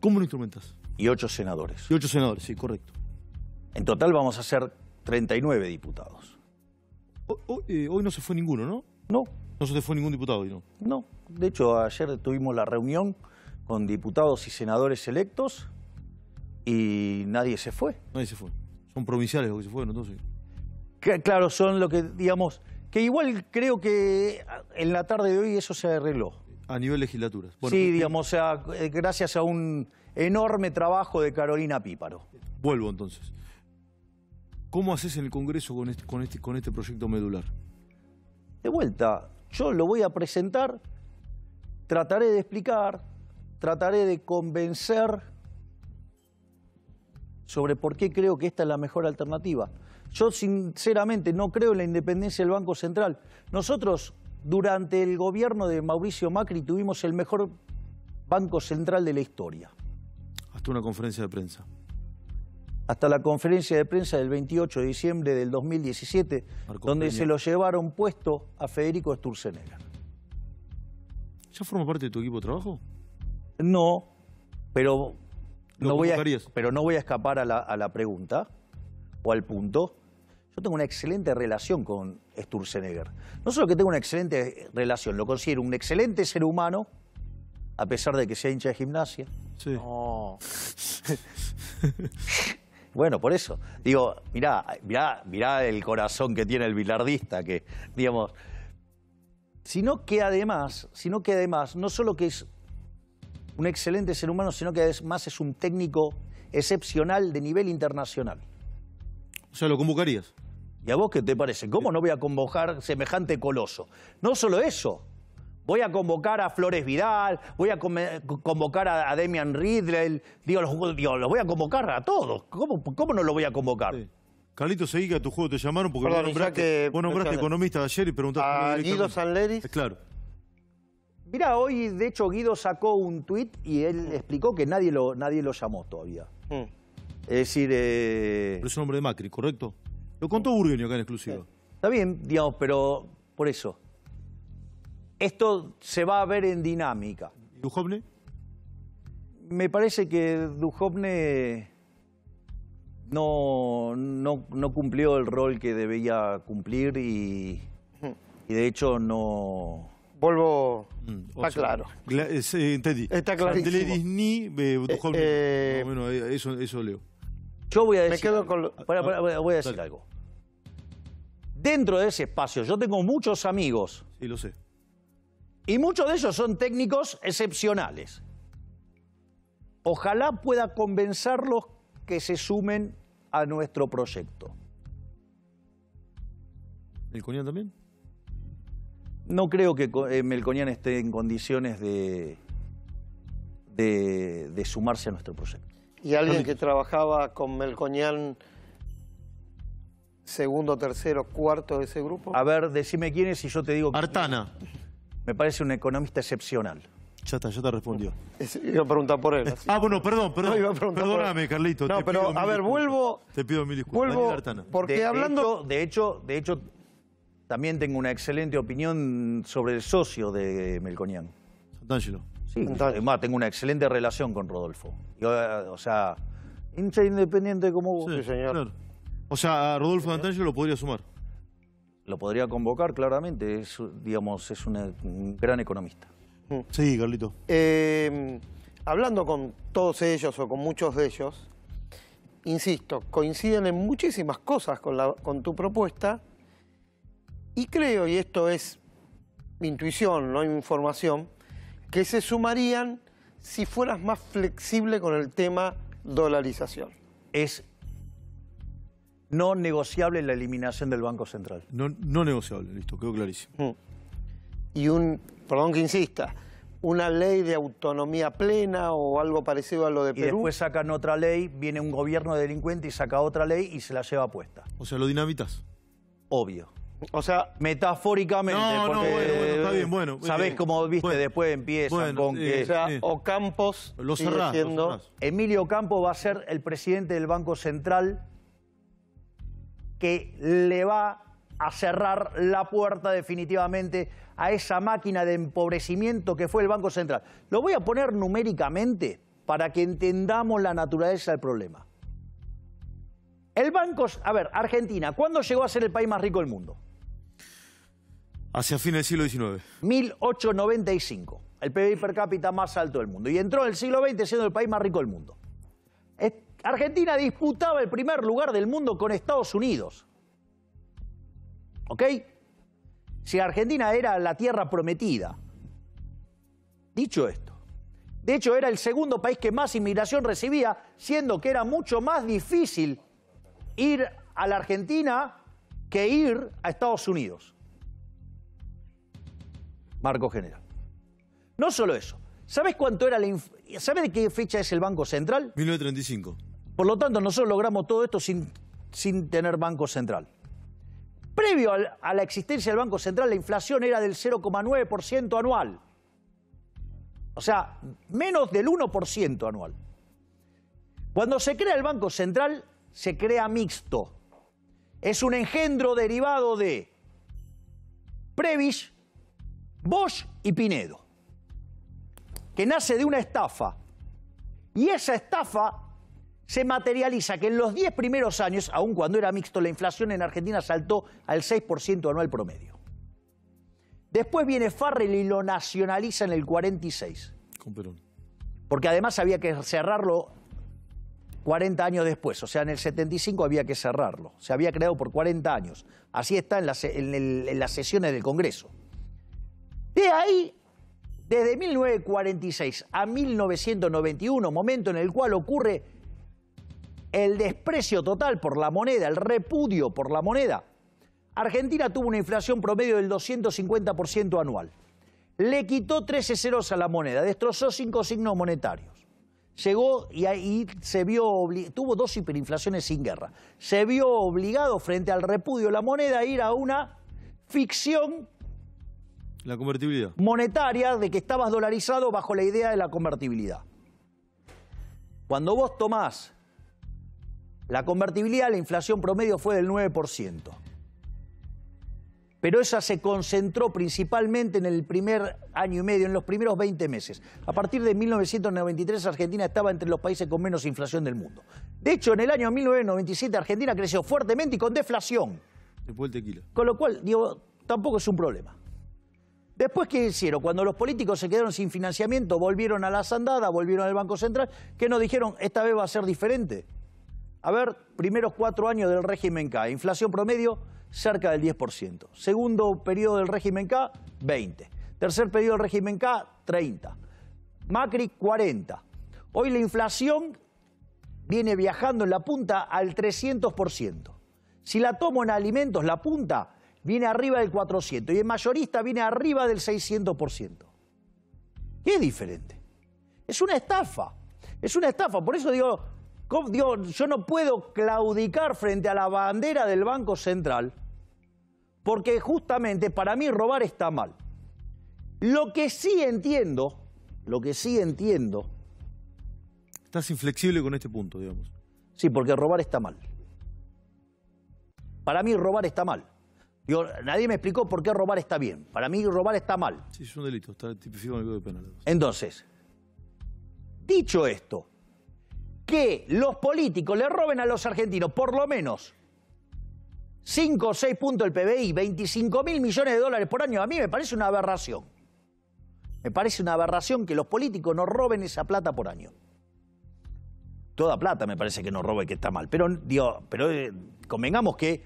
¿Cómo lo instrumentás? Y ocho senadores. Y ocho senadores, sí, correcto. En total vamos a ser 39 diputados. Hoy, hoy, eh, hoy no se fue ninguno, ¿no? No, No se te fue ningún diputado hoy, ¿no? no. De hecho, ayer tuvimos la reunión con diputados y senadores electos y nadie se fue. Nadie se fue. Son provinciales los que se fueron, entonces. Que, claro, son lo que, digamos, que igual creo que en la tarde de hoy eso se arregló. A nivel legislaturas. Bueno, sí, digamos, o sea, eh, gracias a un enorme trabajo de Carolina Píparo. Vuelvo entonces. ¿Cómo haces en el Congreso con este, con este, con este proyecto medular? De vuelta, yo lo voy a presentar, trataré de explicar, trataré de convencer sobre por qué creo que esta es la mejor alternativa. Yo sinceramente no creo en la independencia del Banco Central. Nosotros, durante el gobierno de Mauricio Macri, tuvimos el mejor Banco Central de la historia. Hasta una conferencia de prensa. Hasta la conferencia de prensa del 28 de diciembre del 2017, Marcos donde Peña. se lo llevaron puesto a Federico Sturzenegger. ¿Ya forma parte de tu equipo de trabajo? No, pero ¿Lo no, voy a, convocarías? pero no voy a escapar a la, a la pregunta o al punto. Yo tengo una excelente relación con Sturzenegger. No solo que tengo una excelente relación, lo considero un excelente ser humano, a pesar de que sea hincha de gimnasia. Sí. No. [laughs] Bueno, por eso. Digo, mirá, mirá, mirá el corazón que tiene el bilardista, que, digamos, sino que además, sino que además, no solo que es un excelente ser humano, sino que además es un técnico excepcional de nivel internacional. O sea, lo convocarías. ¿Y a vos qué te parece? ¿Cómo no voy a convocar semejante coloso? No solo eso, voy a convocar a Flores Vidal, voy a convocar a, a Demian Ridley, digo, los, digo, los voy a convocar a todos. ¿Cómo, cómo no lo voy a convocar? Sí. Carlito, seguí que a tu juego te llamaron porque Perdón, vos nombraste, que vos nombraste economista de ayer y preguntaste A. Guido Sanleris. Claro. Mira, hoy de hecho Guido sacó un tuit y él explicó que nadie lo, nadie lo llamó todavía. Mm. Es decir, eh, Pero es un hombre de Macri, ¿correcto? Lo contó Burgueño acá en exclusiva. está bien, digamos, pero por eso. Esto se va a ver en dinámica. ¿Y Duhovne? Me parece que Duhovne no, no, no cumplió el rol que debía cumplir y, y de hecho no... Vuelvo. Mm, Está claro. eh, entendí. Está clarísimo. Eh, Duhovne. eh, No, bueno, eh, eso, eso leo. Yo voy a Me decir... quedo algo. con lo- voy a decir Dale. algo. Dentro de ese espacio yo tengo muchos amigos Sí, lo sé. Y muchos de ellos son técnicos excepcionales. Ojalá pueda convencerlos que se sumen a nuestro proyecto. ¿Melconian también? No creo que eh, Melconian esté en condiciones de, de, de sumarse a nuestro proyecto. Y alguien que trabajaba con Melcoñán, segundo, tercero, cuarto de ese grupo. A ver, decime quién es y yo te digo. quién Artana. es. Me parece un economista excepcional. Ya está, ya te respondió. Es- iba a preguntar por él. así. Ah, bueno, perdón, perdón. No, iba a preguntar por Perdóname, él. Carlito. No, te pero, pido a ver, vuelvo- Te pido mil disculpas. vuelvo-. Porque de, de hablando- hecho, de hecho, de hecho, también tengo una excelente opinión sobre el socio de Melconian. Santangelo. Sí, Entonces- además tengo una excelente relación con Rodolfo. Yo, eh, o sea, hincha independiente como vos. Sí, señor. claro. O sea, a Rodolfo Santangelo lo podría sumar. Lo podría convocar claramente, es, digamos, es una- un gran economista. Sí, Carlito. Eh, hablando con todos ellos o con muchos de ellos, insisto, coinciden en muchísimas cosas con, la- con tu propuesta y creo, y esto es intuición, no información, que se sumarían si fueras más flexible con el tema dolarización. Es no negociable la eliminación del Banco Central. No, no negociable, listo, quedó clarísimo. Mm. Y un, perdón que insista, una ley de autonomía plena o algo parecido a lo de Y Perú. después sacan otra ley, viene un gobierno delincuente y saca otra ley y se la lleva puesta. O sea, lo dinamitas. Obvio. O sea, Metafóricamente, No, no, porque bueno, bueno, está bien, bueno, sabés bien. cómo, viste, Bueno, después empiezan bueno, con que... eh, O sea. Ocampos Lo cerrás. Emilio Campo va a ser el presidente del Banco Central que le va a cerrar la puerta definitivamente a esa máquina de empobrecimiento que fue el Banco Central. Lo voy a poner numéricamente para que entendamos la naturaleza del problema. El Banco, a ver, Argentina, ¿cuándo llegó a ser el país más rico del mundo? Hacia fines del siglo XIX. 1895, el PIB per cápita más alto del mundo. Y entró en el siglo XX siendo el país más rico del mundo. Es- Argentina disputaba el primer lugar del mundo con Estados Unidos. ¿Ok? Si Argentina era la tierra prometida. Dicho esto, de hecho era el segundo país que más inmigración recibía, siendo que era mucho más difícil ir a la Argentina que ir a Estados Unidos. Marco General. No solo eso. ¿Sabes cuánto era la ¿Sabes de qué fecha es el Banco Central? 1935. Por lo tanto, nosotros logramos todo esto sin, sin tener Banco Central. Previo a la existencia del Banco Central, la inflación era del 0,9% anual. O sea, menos del 1% anual. Cuando se crea el Banco Central, se crea mixto. Es un engendro derivado de Previs, Bosch y Pinedo, que nace de una estafa. Y esa estafa se materializa que en los 10 primeros años, aun cuando era mixto, la inflación en Argentina saltó al 6% anual promedio. Después viene Farrell y lo nacionaliza en el 46, Con Perón. porque además había que cerrarlo 40 años después, o sea, en el 75 había que cerrarlo. Se había creado por 40 años. Así está en, las- en el- en las sesiones del Congreso. De ahí, desde 1946 a 1991, momento en el cual ocurre el desprecio total por la moneda, el repudio por la moneda, Argentina tuvo una inflación promedio del 250% anual. Le quitó 13 ceros a la moneda, destrozó cinco signos monetarios. Llegó y ahí se vio, tuvo dos hiperinflaciones sin guerra. Se vio obligado frente al repudio de la moneda a ir a una ficción La convertibilidad. monetaria de que estabas dolarizado bajo la idea de la convertibilidad. Cuando vos tomás la convertibilidad, la inflación promedio fue del 9%. pero esa se concentró principalmente en el primer año y medio, en los primeros 20 meses. A partir de 1993 Argentina estaba entre los países con menos inflación del mundo. De hecho, en el año 1997 Argentina creció fuertemente y con deflación. Después el tequila. Con lo cual, digo, tampoco es un problema. Después, ¿qué hicieron? Cuando los políticos se quedaron sin financiamiento, volvieron a la sandada, volvieron al Banco Central, ¿qué nos dijeron? Esta vez va a ser diferente. A ver, primeros cuatro años del régimen K, inflación promedio cerca del 10%. Segundo periodo del régimen K, 20. Tercer periodo del régimen K, 30. Macri, 40. Hoy la inflación viene viajando en la punta al 300%. Si la tomo en alimentos, la punta viene arriba del 400 y en mayorista viene arriba del 600%. ¿Qué es diferente? Es una estafa. Es una estafa. Por eso digo, digo, yo no puedo claudicar frente a la bandera del Banco Central porque justamente para mí robar está mal. Lo que sí entiendo, lo que sí entiendo... Estás inflexible con este punto, digamos. Sí, porque robar está mal. Para mí robar está mal. nadie me explicó por qué robar está bien. Para mí robar está mal. Sí, es un delito, está tipificado en el Código Penal. Entonces, dicho esto, que los políticos le roben a los argentinos por lo menos 5 o 6 puntos del PBI, 25 mil millones de dólares por año, a mí me parece una aberración. Me parece una aberración que los políticos nos roben esa plata por año. Toda plata me parece que nos robe que está mal. Pero, pero eh, convengamos que,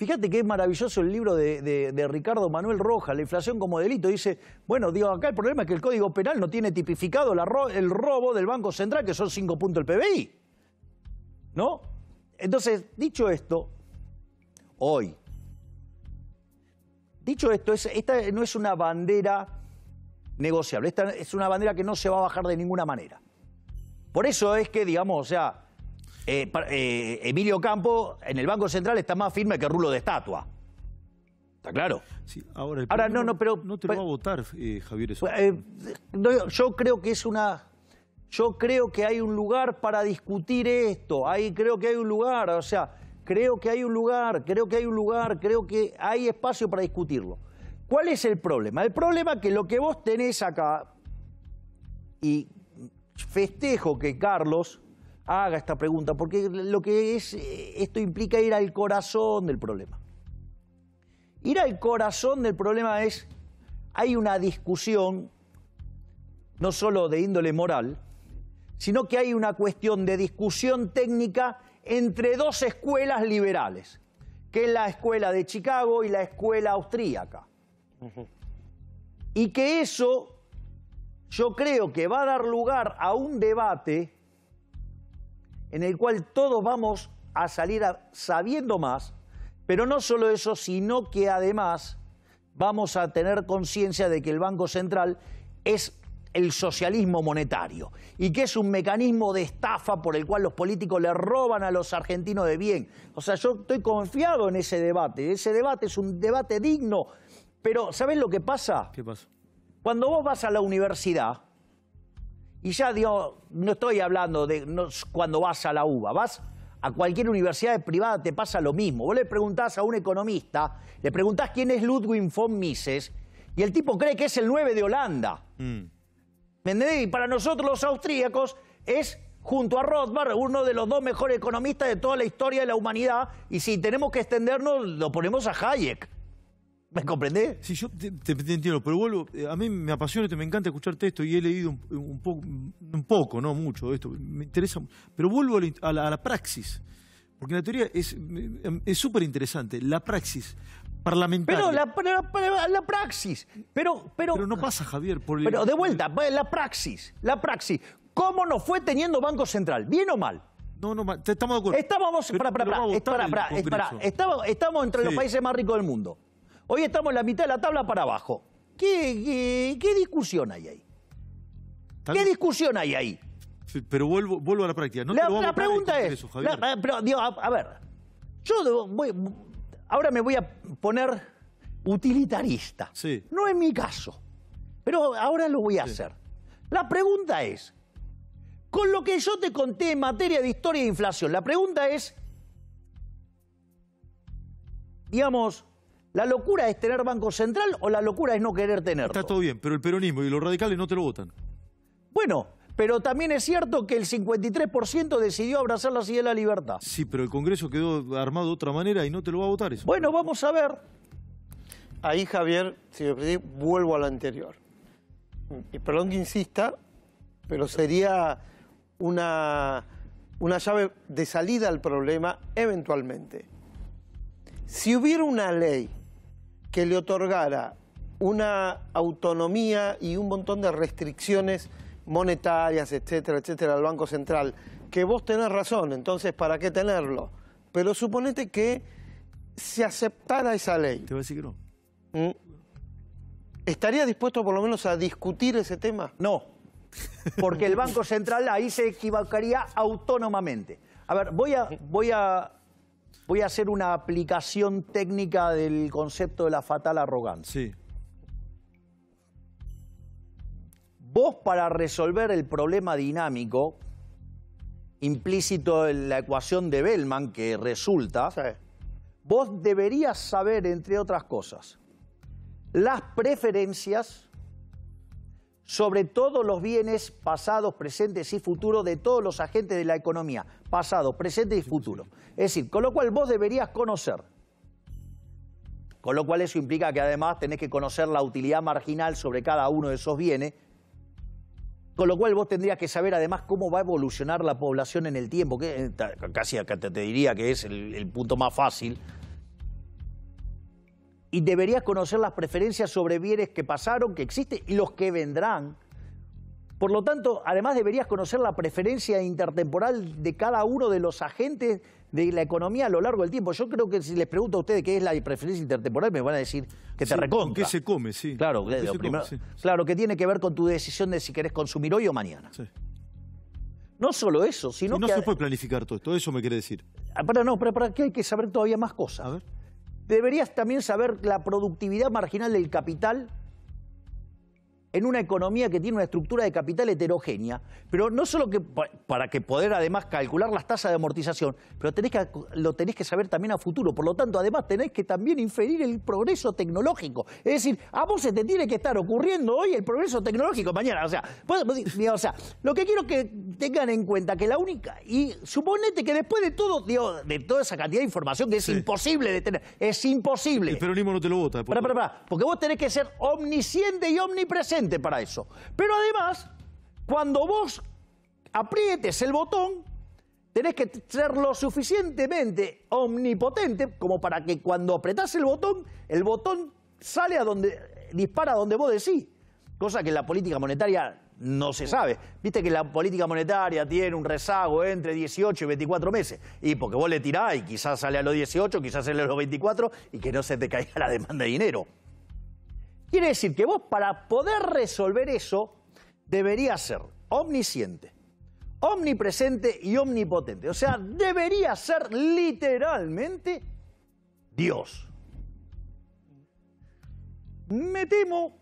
fíjate que es maravilloso el libro de, Ricardo Manuel Rojas, La inflación como delito. Dice, bueno, digo, acá el problema es que el Código Penal no tiene tipificado el robo del Banco Central, que son 5 puntos del PBI. ¿No? Entonces, dicho esto, hoy. Dicho esto, esta no es una bandera negociable, esta es una bandera que no se va a bajar de ninguna manera. Por eso es que, digamos, o sea, eh, eh, Emilio Campo en el Banco Central está más firme que rulo de estatua. ¿Está claro? Sí, ahora, ahora no, no, pero... No te lo va a votar, eh, Javier. Eso. yo creo que es una... Yo creo que hay un lugar para discutir esto. Ahí creo que hay un lugar, o sea, creo que hay un lugar, creo que hay un lugar, creo que hay espacio para discutirlo. ¿Cuál es el problema? El problema es que lo que vos tenés acá, y festejo que Carlos haga esta pregunta, porque lo que es, esto implica ir al corazón del problema. Ir al corazón del problema es, hay una discusión, no solo de índole moral, sino que hay una cuestión de discusión técnica entre dos escuelas liberales, que es la escuela de Chicago y la escuela austríaca. Y que eso yo creo que va a dar lugar a un debate en el cual todos vamos a salir sabiendo más, pero no solo eso, sino que además vamos a tener conciencia de que el Banco Central es el socialismo monetario y que es un mecanismo de estafa por el cual los políticos le roban a los argentinos de bien. O sea, yo estoy confiado en ese debate. Ese debate es un debate digno. Pero, ¿sabes lo que pasa? ¿Qué pasa? Cuando vos vas a la universidad, y ya digo, no estoy hablando de cuando vas a la UBA, vas a cualquier universidad privada te pasa lo mismo. Vos le preguntás a un economista, le preguntás quién es Ludwig von Mises, y el tipo cree que es el 9 de Holanda. Mm. ¿Me Y para nosotros los austríacos es, junto a Rothbard, uno de los dos mejores economistas de toda la historia de la humanidad. Y si tenemos que extendernos, lo ponemos a Hayek. ¿Me comprendés? Sí, yo te, entiendo, pero vuelvo, eh, a mí me apasiona, me encanta escucharte esto y he leído un, poco, un poco, no mucho de esto, me interesa, pero vuelvo a la, praxis, porque la teoría es súper interesante, la praxis parlamentaria. Pero la, la, praxis. Pero, pero, pero no pasa, Javier. Por Pero de vuelta, la praxis. La praxis. ¿Cómo nos fue teniendo Banco Central? ¿Bien o mal? No, no, estamos de acuerdo. Estábamos, para, para, estamos, estamos entre los países más ricos del mundo. Hoy estamos en la mitad de la tabla para abajo. ¿Qué, qué, discusión hay ahí? ¿Qué discusión hay ahí? pero vuelvo, vuelvo a la práctica. No la, pregunta es, pero, digo, a, ver, yo voy, ahora me voy a poner utilitarista. Sí. No es mi caso, pero ahora lo voy a hacer. La pregunta es, con lo que yo te conté en materia de historia de inflación, la pregunta es, digamos, ¿La locura es tener Banco Central o la locura es no querer tenerlo? Está todo bien, pero el peronismo y los radicales no te lo votan. Bueno, pero también es cierto que el 53% decidió abrazar la silla de la libertad. Sí, pero el Congreso quedó armado de otra manera y no te lo va a votar eso. Bueno, vamos a ver. Ahí, Javier, si me permitís, vuelvo a lo anterior. Y perdón que insista, pero sería una, una llave de salida al problema eventualmente. Si hubiera una ley que le otorgara una autonomía y un montón de restricciones monetarias, etcétera, etcétera, al Banco Central, que vos tenés razón, entonces, ¿para qué tenerlo? Pero suponete que se aceptara esa ley. Te va a decir que no. ¿Mm? ¿Estaría dispuesto por lo menos a discutir ese tema? No, porque el Banco Central ahí se equivocaría autónomamente. A ver, voy a, voy a, voy a hacer una aplicación técnica del concepto de la fatal arrogancia. Sí. Vos para resolver el problema dinámico implícito en la ecuación de Bellman que resulta, Sí. vos deberías saber, entre otras cosas, las preferencias sobre todos los bienes pasados, presentes y futuros de todos los agentes de la economía, pasados, presentes y futuros. Es decir, con lo cual vos deberías conocer. Con lo cual eso implica que además tenés que conocer la utilidad marginal sobre cada uno de esos bienes, con lo cual vos tendrías que saber además cómo va a evolucionar la población en el tiempo, que eh, casi te diría que es el punto más fácil. Y deberías conocer las preferencias sobre bienes que pasaron, que existen y los que vendrán. Por lo tanto, además deberías conocer la preferencia intertemporal de cada uno de los agentes de la economía a lo largo del tiempo. Yo creo que si les pregunto a ustedes qué es la preferencia intertemporal, me van a decir que te recontra. ¿Con qué se come? Sí. Claro, ¿Con qué lo se primero- come? Sí. claro, que tiene que ver con tu decisión de si querés consumir hoy o mañana. Sí. No solo eso, Y sino no que... se puede planificar todo esto, eso me quiere decir. Ah, Para, no, pero para qué hay que saber todavía más cosas. A ver. Deberías también saber la productividad marginal del capital en una economía que tiene una estructura de capital heterogénea, pero no solo que pa- para que poder además calcular las tasas de amortización, pero tenés que, lo tenés que saber también a futuro. Por lo tanto, además tenés que también inferir el progreso tecnológico. Es decir, a vos se te tiene que estar ocurriendo hoy el progreso tecnológico mañana. O sea, vos- vos- digo, o sea, lo que quiero que tengan en cuenta que la única, y suponete que después de todo, digo, de toda esa cantidad de información que es Sí. imposible de tener, es imposible. El peronismo no te lo vota. después. Pará, pará, pará, porque vos tenés que ser omnisciente y omnipresente para eso. Pero además, cuando vos aprietes el botón, tenés que ser lo suficientemente omnipotente como para que cuando apretás el botón, el botón sale a donde, dispara a donde vos decís. Cosa que la política monetaria no se sabe. Viste que la política monetaria tiene un rezago entre 18 y 24 meses. Y porque vos le tirás y quizás sale a los 18, quizás sale a los 24 y que no se te caiga la demanda de dinero. Quiere decir que vos para poder resolver eso deberías ser omnisciente, omnipresente y omnipotente. O sea, deberías ser literalmente Dios. Me temo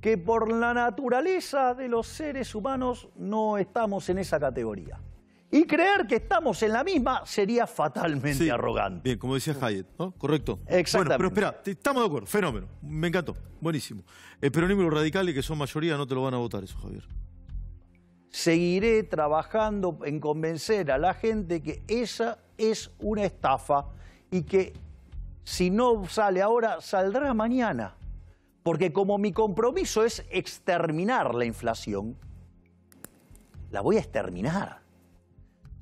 que por la naturaleza de los seres humanos no estamos en esa categoría. Y creer que estamos en la misma sería fatalmente Sí. arrogante. Bien, como decía Hayek, ¿no? Correcto. Exactamente. Bueno, pero espera, estamos de acuerdo, fenómeno. Me encantó, buenísimo. El peronismo y los radicales, que son mayoría, no te lo van a votar eso, Javier. seguiré trabajando en convencer a la gente que esa es una estafa y que si no sale ahora, saldrá mañana. Porque como mi compromiso es exterminar la inflación, la voy a exterminar.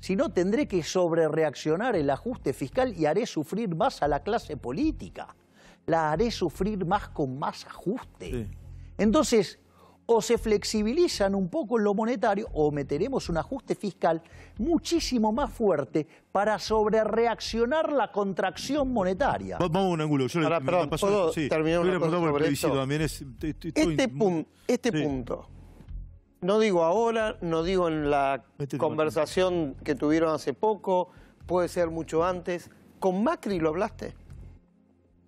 Si no, tendré que sobrereaccionar el ajuste fiscal y haré sufrir más a la clase política. La haré sufrir más con más ajuste. Sí. Entonces, o se flexibilizan un poco en lo monetario o meteremos un ajuste fiscal muchísimo más fuerte para sobrereaccionar la contracción monetaria. Va- Vamos a un ángulo. Yo le- Ahora, perdón, me pasó- ¿puedo sí. terminar Yo una le cosa preguntaba por el sobre plebiscito esto? también. Es, estoy- estoy- Este, pun- este Sí. punto, no digo ahora, no digo en la Este conversación que tuvieron hace poco, puede ser mucho antes. ¿Con Macri lo hablaste?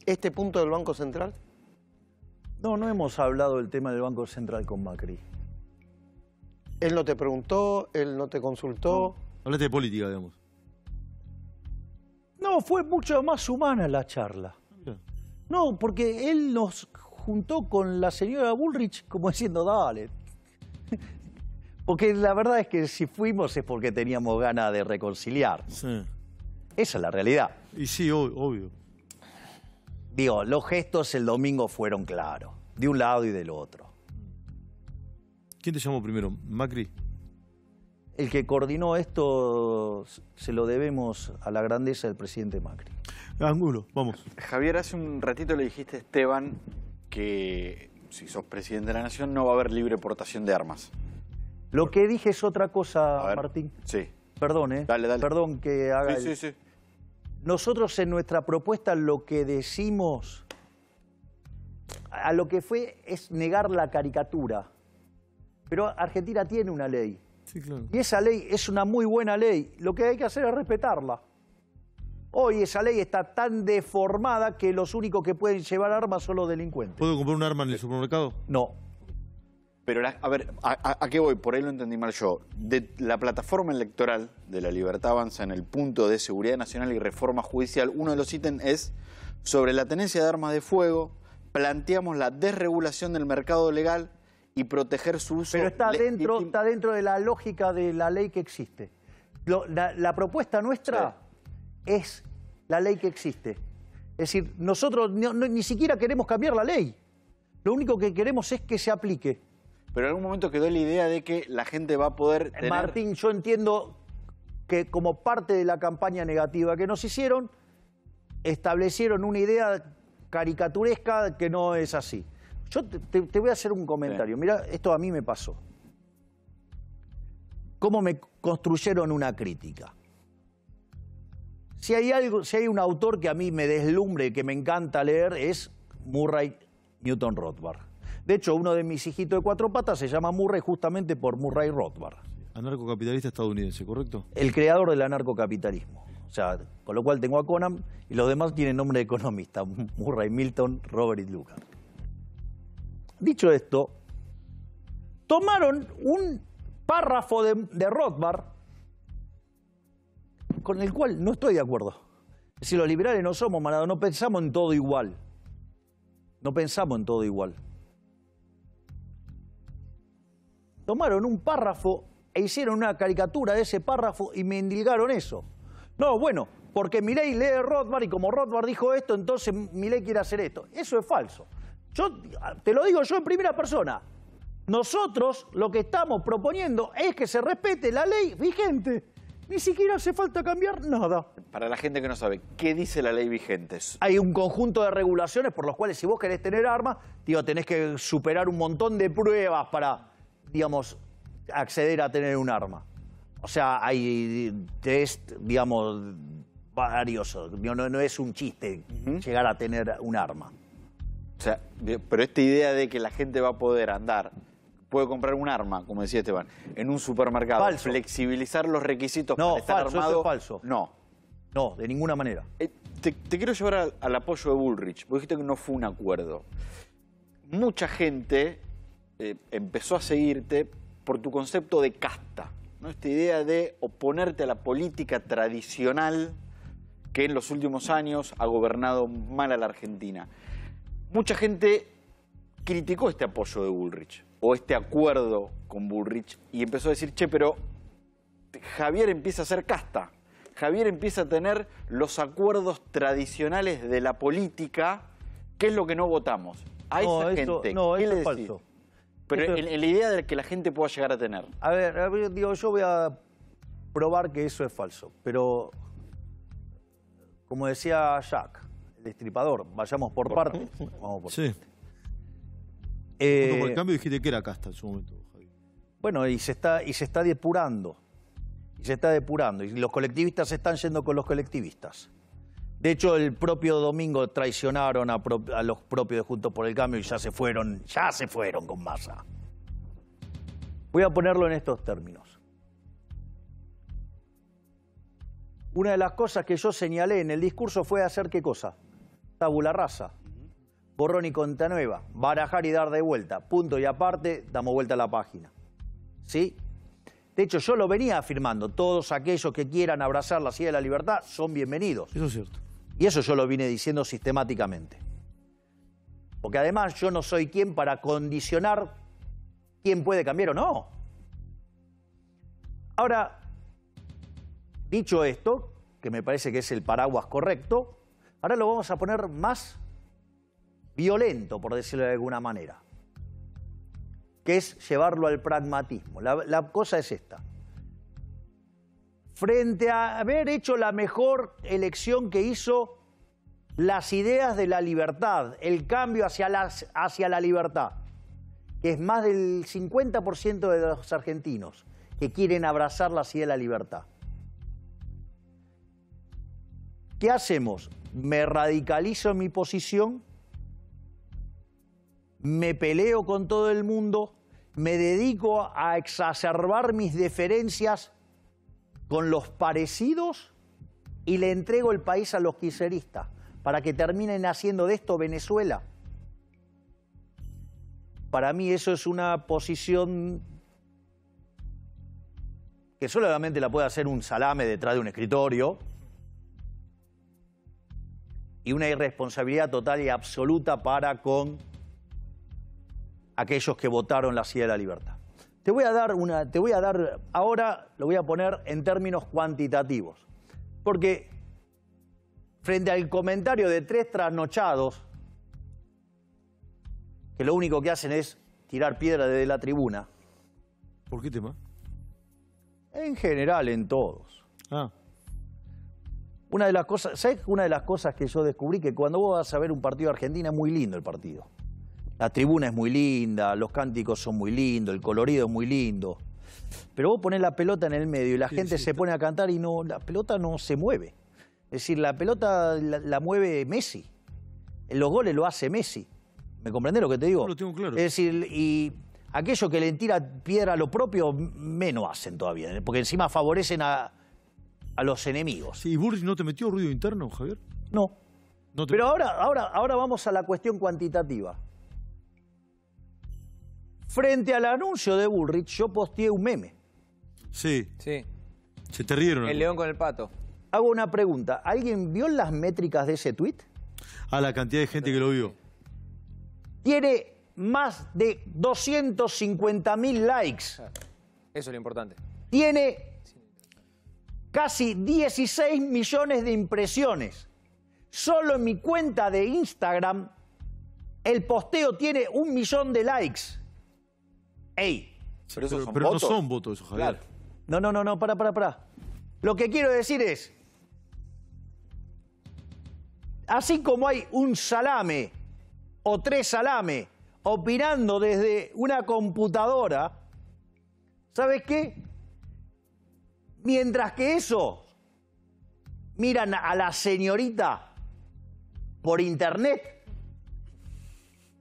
¿Este punto del Banco Central? No, no hemos hablado del tema del Banco Central con Macri. Él no te preguntó, él no te consultó. Hablaste de política, digamos. No, fue mucho más humana la charla. No, porque él nos juntó con la señora Bullrich como diciendo, dale. Porque la verdad es que si fuimos es porque teníamos ganas de reconciliar. Sí. Esa es la realidad. Y sí, ob- obvio. Digo, los gestos el domingo fueron claros, de un lado y del otro. ¿Quién te llamó primero? ¿Macri? El que coordinó esto se lo debemos a la grandeza del presidente Macri. Angulo, vamos. Javier, hace un ratito le dijiste a Esteban que si sos presidente de la nación no va a haber libre portación de armas. Lo que dije es otra cosa, ver. Martín. Sí. Perdón, ¿eh? Dale, dale. Perdón que haga Sí, el- sí, sí. Nosotros en nuestra propuesta lo que decimos, a lo que fue es negar la caricatura. Pero Argentina tiene una ley. Sí, claro. Y esa ley es una muy buena ley. Lo que hay que hacer es respetarla. Hoy esa ley está tan deformada que los únicos que pueden llevar armas son los delincuentes. ¿Puedo comprar un arma en el supermercado? No. Pero, la- a ver, a, a- a qué voy? Por ahí lo entendí mal yo. De la plataforma electoral de la Libertad Avanza en el punto de seguridad nacional y reforma judicial, uno de los ítems es sobre la tenencia de armas de fuego, planteamos la desregulación del mercado legal y proteger su uso. Pero está dentro, está dentro de la lógica de la ley que existe. Lo- la, la propuesta nuestra es la ley que existe. Es decir, nosotros no- no- ni siquiera queremos cambiar la ley. Lo único que queremos es que se aplique. Pero en algún momento quedó la idea de que la gente va a poder tener... Martín, yo entiendo que como parte de la campaña negativa que nos hicieron, establecieron una idea caricaturesca que no es así. Yo te, voy a hacer un comentario. Mira, esto a mí me pasó. ¿Cómo me construyeron una crítica? Si hay, algo, si hay un autor que a mí me deslumbre, que me encanta leer, es Murray Newton Rothbard. De hecho, uno de mis hijitos de cuatro patas se llama Murray justamente por Murray Rothbard Anarcocapitalista estadounidense, ¿correcto? el creador del anarcocapitalismo. O sea, con lo cual tengo a Conan y los demás tienen nombre de economista, Murray Milton, Robert y Lucas. Dicho esto, tomaron un párrafo de, de Rothbard con el cual no estoy de acuerdo. Decir, los liberales no somos no pensamos en todo igual. No pensamos en todo igual. Tomaron un párrafo e hicieron una caricatura de ese párrafo y me endilgaron eso. No, bueno, porque Milei lee Rothbard y como Rothbard dijo esto, entonces Milei quiere hacer esto. Eso es falso. Yo te lo digo yo en primera persona. Nosotros lo que estamos proponiendo es que se respete la ley vigente. Ni siquiera hace falta cambiar nada. Para la gente que no sabe, ¿qué dice la ley vigente? Hay un conjunto de regulaciones por los cuales si vos querés tener armas, digo, tenés que superar un montón de pruebas para, digamos, acceder a tener un arma. O sea, hay test, digamos, varios. No, es un chiste llegar a tener un arma. O sea, pero esta idea de que la gente va a poder andar, puede comprar un arma, como decía Esteban, en un supermercado, Falso. flexibilizar los requisitos No, para estar falso, eso armado. es falso. No. No, de ninguna manera. Eh, te, te quiero llevar al, al apoyo de Bullrich. Vos dijiste que no fue un acuerdo. Mucha gente eh, empezó a seguirte por tu concepto de casta, ¿no? Esta idea de oponerte a la política tradicional que en los últimos años ha gobernado mal a la Argentina. Mucha gente criticó este apoyo de Bullrich o este acuerdo con Bullrich y empezó a decir, che, pero Javier empieza a ser casta. Javier empieza a tener los acuerdos tradicionales de la política, que es lo que no votamos. A No, esa eso- gente, no, ¿qué eso le es decís? falso. Pero Eso- en, en la idea de que la gente pueda llegar a tener. A ver, a ver, digo, yo voy a probar que eso es falso, pero como decía Jack, el destripador, vayamos por partes. Vamos por Sí. Eh, Junto por el cambio dijiste que era casta en su momento, Javi. Bueno, y se está y se está depurando. Y se está depurando y los colectivistas se están yendo con los colectivistas. De hecho, el propio domingo traicionaron a, pro- a los propios de Juntos por el Cambio y ya se fueron, ya se fueron con masa. Voy a ponerlo en estos términos. Una de las cosas que yo señalé en el discurso fue hacer qué cosa? Tabula rasa. Borrón y cuenta nueva. Barajar y dar de vuelta. Punto y aparte, damos vuelta a la página. ¿Sí? De hecho, yo lo venía afirmando. Todos aquellos que quieran abrazar la silla de la libertad son bienvenidos. Eso es cierto. Y eso yo lo vine diciendo sistemáticamente. Porque además yo no soy quien para condicionar quién puede cambiar o no. Ahora, dicho esto, que me parece que es el paraguas correcto, ahora lo vamos a poner más violento, por decirlo de alguna manera, que es llevarlo al pragmatismo. La, cosa es esta. Frente a haber hecho la mejor elección que hizo las ideas de la libertad, el cambio hacia, hacia la libertad, que es más del 50% de los argentinos que quieren abrazar la ideas de la libertad. ¿Qué hacemos? Me radicalizo en mi posición, me peleo con todo el mundo, me dedico a exacerbar mis diferencias con los parecidos y le entrego el país a los quiseristas para que terminen haciendo de esto Venezuela. Para mí eso es una posición que solamente la puede hacer un salame detrás de un escritorio y una irresponsabilidad total y absoluta para con aquellos que votaron la silla de la libertad. Te voy a dar una, te voy a dar, ahora lo voy a poner en términos cuantitativos, porque frente al comentario de tres trasnochados, que lo único que hacen es tirar piedra desde la tribuna. ¿Por qué tema? En general, en todos. Ah. Una de las cosas, ¿sabes? Una de las cosas que yo descubrí que cuando vos vas a ver un partido de Argentina es muy lindo el partido. La tribuna es muy linda, los cánticos son muy lindos, el colorido es muy lindo. Pero vos ponés la pelota en el medio y la gente se pone a cantar y no, la pelota no se mueve. Es decir, la pelota la, mueve Messi. Los goles lo hace Messi. ¿Me comprendés lo que te digo? lo tengo claro. Es decir, y aquellos que le tira piedra a lo propio, menos hacen todavía, ¿eh? porque encima favorecen a, los enemigos. Sí, ¿Y Burris no te metió ruido interno, Javier? No. Pero ahora, ahora, ahora vamos a la cuestión cuantitativa. Frente al anuncio de Bullrich, yo posteé un meme. Sí. Sí. Se te rieron. El león con el pato hago una pregunta. ¿Alguien vio las métricas de ese tweet? A la cantidad de gente que lo vio. Tiene más de 250 mil likes. Eso es lo importante. Tiene casi 16 millones de impresiones. Solo en mi cuenta de Instagram el posteo tiene un millón de likes. ¡Ey! Pero, no son votos Javier. No, no, no, no, para, para, para. Lo que quiero decir es, así como hay un salame o tres salame opinando desde una computadora, ¿sabes qué? Mientras que eso miran a la señorita por internet,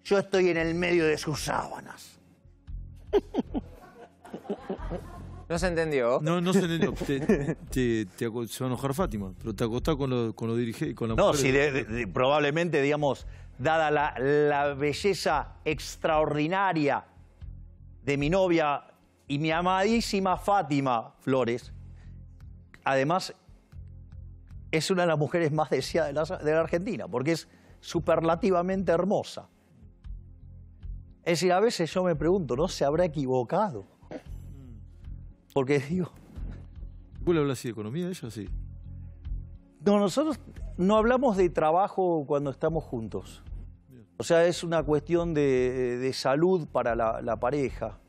yo estoy en el medio de sus sábanas. ¿No se entendió? No, no se entendió. te, se va a enojar Fátima, pero te acostás con lo, con lo dirige, con la No, sí, probablemente, digamos, dada la, la belleza extraordinaria de mi novia y mi amadísima Fátima Flores, además es una de las mujeres más deseadas de la, de la Argentina, porque es superlativamente hermosa. Es decir, a veces yo me pregunto, ¿no se habrá equivocado? Porque digo... ¿Vos le hablas así de economía ella sí? No, nosotros no hablamos de trabajo cuando estamos juntos. O sea, es una cuestión de, salud para la, pareja.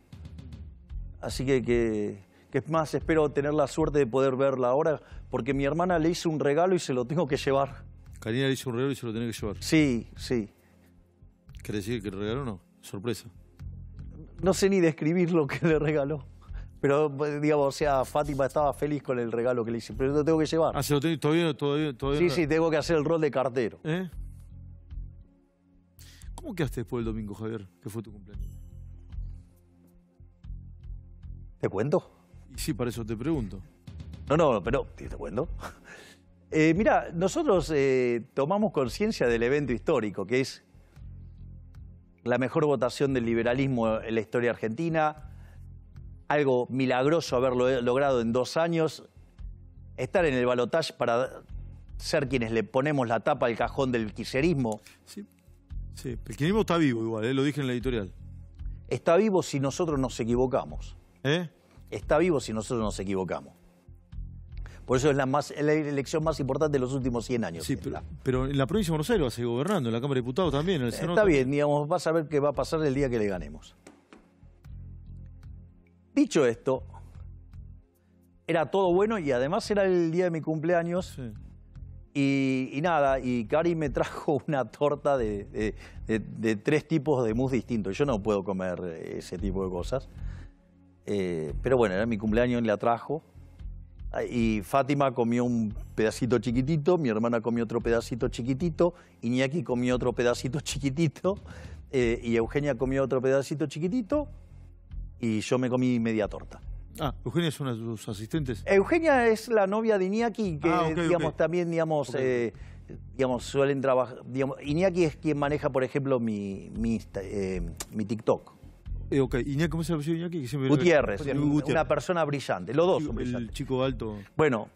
Así que, que, es más, espero tener la suerte de poder verla ahora, porque mi hermana le hizo un regalo y se lo tengo que llevar. Karina le hizo un regalo y se lo tiene que llevar. Sí, sí. ¿Quiere decir que el regalo no? Sorpresa. No sé ni describir lo que le regaló. Pero, digamos, o sea, Fátima estaba feliz con el regalo que le hice, pero lo tengo que llevar. Ah, ¿se lo tengo, todavía, todavía, todavía Sí, sí, tengo que hacer el rol de cartero. ¿Eh? ¿Cómo quedaste después del domingo, Javier? ¿Qué fue tu cumpleaños? ¿Te cuento? Y sí, para eso te pregunto. No, no, pero te cuento. [laughs] Eh, mira, nosotros eh, tomamos conciencia del evento histórico, que es la mejor votación del liberalismo en la historia argentina, algo milagroso haberlo logrado en dos años, estar en el balotaje para ser quienes le ponemos la tapa al cajón del quiserismo. Sí. Sí, el kirchnerismo está vivo igual, ¿eh? lo dije en la editorial. Está vivo si nosotros nos equivocamos. ¿Eh? Está vivo si nosotros nos equivocamos. Por eso es la, más, es la elección más importante de los últimos 100 años. Sí, pero, pero en la provincia de Buenos Aires va a seguir gobernando, en la Cámara de Diputados también, en el Senado. Está también. bien, digamos, vas a ver qué va a pasar el día que le ganemos. Dicho esto, era todo bueno y además era el día de mi cumpleaños. Sí. Y, y nada, y Cari me [laughs] trajo una torta de, de- de- de tres tipos de mousse distintos. Yo no puedo comer ese tipo de cosas. Eh, pero bueno, era mi cumpleaños y la trajo. Y Fátima comió un pedacito chiquitito, mi hermana comió otro pedacito chiquitito, Iñaki comió otro pedacito [laughs] chiquitito, eh, y Eugenia comió otro pedacito chiquitito, y yo me comí media torta. Ah, Eugenia es una de sus asistentes. Eugenia es la novia de Iñaki, que Ah, digamos también, digamos, eh, digamos, suelen trabajar. Digamos, Iñaki es quien maneja, por ejemplo, mi, mi, eh, mi TikTok. Eh, ok, Iñaki, ¿cómo apellido de Iñaki? Gutiérrez, Gutiérrez. un- Gutiérrez. una persona brillante. Los dos son El chico alto, Bueno,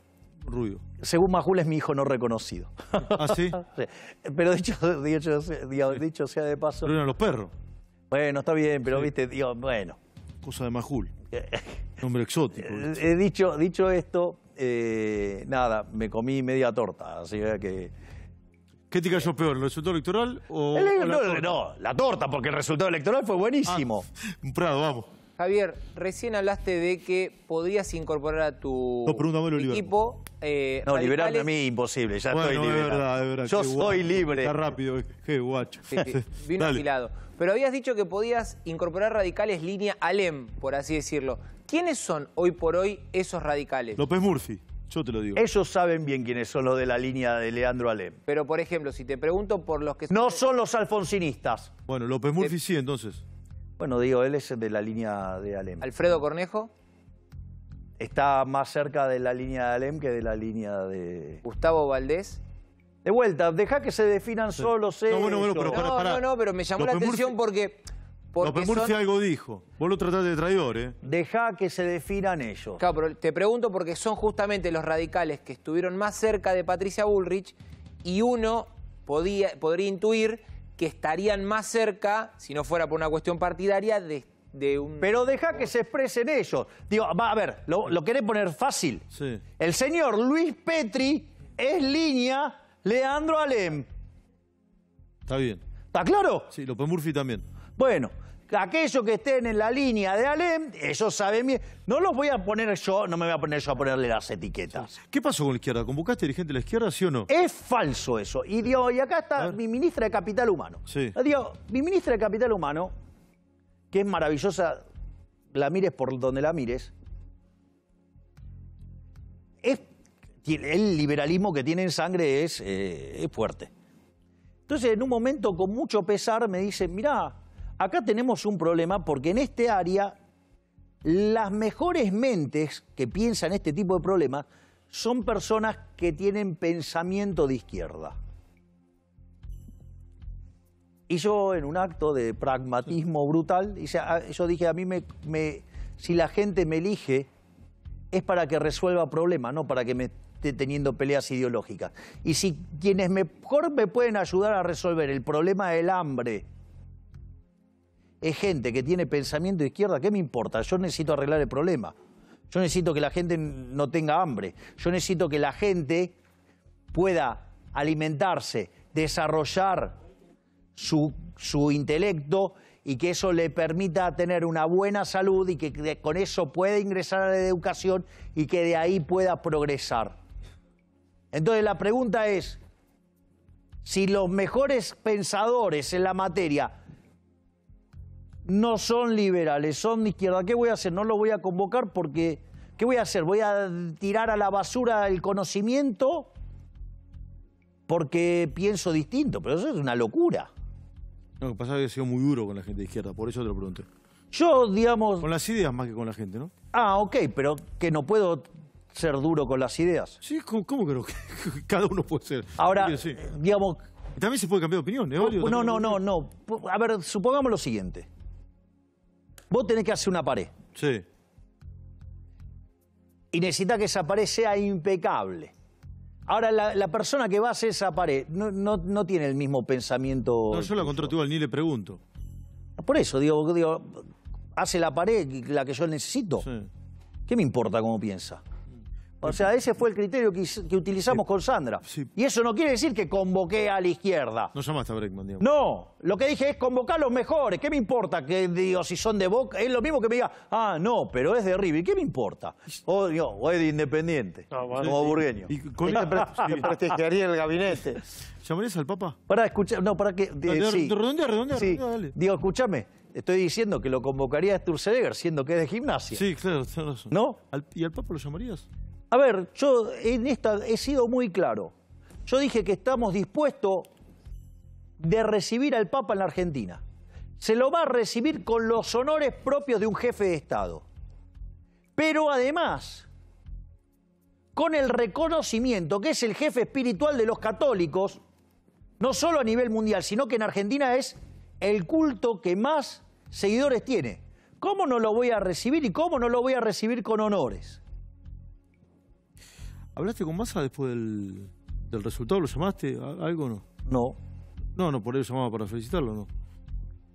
rubio. según Majul es mi hijo no reconocido. [laughs] Ah, sí. [laughs] Sí. Pero dicho, dicho, sea- dicho sea de paso. Pero eran los perros. Bueno, está bien, pero viste, digo, bueno. Cosa de Majul. [laughs] Nombre exótico. Eh, dicho, dicho esto, eh, nada, me comí media torta, así que... ¿Qué te cayó peor, el resultado electoral o, El- o la no, torta? no, la torta, porque el resultado electoral fue buenísimo. Un Prado, vamos. Javier, recién hablaste de que podrías incorporar a tu No, equipo. eh, No, liberarme a radicales. mí imposible, ya bueno, estoy es liberado. verdad, es verdad. Yo qué soy libre. Está rápido, qué guacho. Sí, sí, [laughs] vino Dale. afilado. Pero habías dicho que podías incorporar radicales línea Alem, por así decirlo. ¿Quiénes son hoy por hoy esos radicales? López Murphy, yo te lo digo. Ellos saben bien quiénes son los de la línea de Leandro Alem. Pero, por ejemplo, si te pregunto por los que No son los alfonsinistas. Bueno, López Murphy sí, entonces. Bueno, digo, él es de la línea de Alem. Alfredo Cornejo, Está más cerca de la línea de Alem que de la línea de... Gustavo Valdés. De vuelta, deja que se definan solos No, bueno, bueno, ellos. pero Pará, no, pará. no, no, pero me llamó la atención Murphy- porque, porque López Murphy son- algo dijo. Vos lo trataste de traidor, ¿eh? Deja que se definan ellos. Claro, pero te pregunto porque son justamente los radicales que estuvieron más cerca de Patricia Bullrich y uno podía, podría intuir que estarían más cerca, si no fuera por una cuestión partidaria, de, de un... Pero deja que se expresen ellos. Digo, va, a ver, ¿lo, lo querés poner fácil? Sí. El señor Luis Petri es línea Leandro Alem. Está bien. ¿Está claro? Sí, López Murphy también. Bueno, aquellos que estén en la línea de Alem, ellos saben bien. No los voy a poner yo, no me voy a poner yo a ponerle las etiquetas. ¿Qué pasó con la izquierda? ¿Convocaste dirigente de la izquierda, sí o no? Es falso eso. Y, digo, y acá está mi ministra de Capital Humano. Sí. Digo, mi ministra de Capital Humano, que es maravillosa, la mires por donde la mires, es, el liberalismo que tiene en sangre es, eh, es fuerte. Entonces, en un momento, con mucho pesar, me dice, mirá, acá tenemos un problema porque en este área las mejores mentes que piensan este tipo de problemas son personas que tienen pensamiento de izquierda. Y yo, en un acto de pragmatismo brutal, ah, yo dije, a mí me, me- si la gente me elige, es para que resuelva problemas, no para que me esté teniendo peleas ideológicas. Y si quienes mejor me pueden ayudar a resolver el problema del hambre es gente que tiene pensamiento de izquierda, ¿qué me importa? Yo necesito arreglar el problema. Yo necesito que la gente no tenga hambre. Yo necesito que la gente pueda alimentarse, desarrollar su, su intelecto y que eso le permita tener una buena salud y que con eso pueda ingresar a la educación y que de ahí pueda progresar. Entonces la pregunta es, si los mejores pensadores en la materia no son liberales, son de izquierda, ¿qué voy a hacer? No los voy a convocar porque, ¿qué voy a hacer? ¿Voy a tirar a la basura el conocimiento? Porque pienso distinto, pero eso es una locura. No, lo que pasa es que he sido muy duro con la gente de izquierda, por eso te lo pregunté. Yo, digamos, Con las ideas más que con la gente, ¿no? ah, ok, pero que no puedo ser duro con las ideas. Sí, ¿cómo, cómo que? [laughs] Cada uno puede ser. Ahora, digamos, también se puede cambiar de opinión, ¿eh? No, no, no, no. A ver, supongamos lo siguiente. Vos tenés que hacer una pared Sí. y necesitas que esa pared sea impecable. Ahora, la, la persona que va a hacer esa pared no, no- no tiene el mismo pensamiento. No, yo la contrato igual, ni le pregunto. Por eso, digo, digo, hace la pared la que yo necesito. Sí. ¿Qué me importa cómo piensa? O sea, ese fue el criterio que, utilizamos con Sandra. sí. Y eso no quiere decir que convoqué a la izquierda. No llamaste a Breckman, digamos. No, lo que dije es convocar a los mejores. ¿Qué me importa que digo si son de Boca? Es lo mismo que me diga, ah, no, pero es de River. ¿Qué me importa? O, digo, o es de Independiente, como burgueño. ¿Y con Que [laughs] pre- que prestigiaría el gabinete. ¿Llamarías al Papa? Para escuchar, no, para que. de- de- redondea, redondea, Sí. redondea, dale. Digo, escúchame, estoy diciendo que lo convocaría a Sturzenegger, siendo que es de gimnasia. Sí, claro, tenés razón. ¿No? ¿Al- ¿Y al Papa lo llamarías? A ver, yo en esta he sido muy claro. Yo dije que estamos dispuestos de recibir al Papa en la Argentina. Se lo va a recibir con los honores propios de un jefe de Estado. Pero además, con el reconocimiento que es el jefe espiritual de los católicos, no solo a nivel mundial, sino que en Argentina es el culto que más seguidores tiene. ¿Cómo no lo voy a recibir y cómo no lo voy a recibir con honores? ¿Hablaste con Massa después del, del resultado? ¿Lo llamaste? ¿A- ¿Algo o no? No, No, no, por eso llamaba para felicitarlo, ¿no?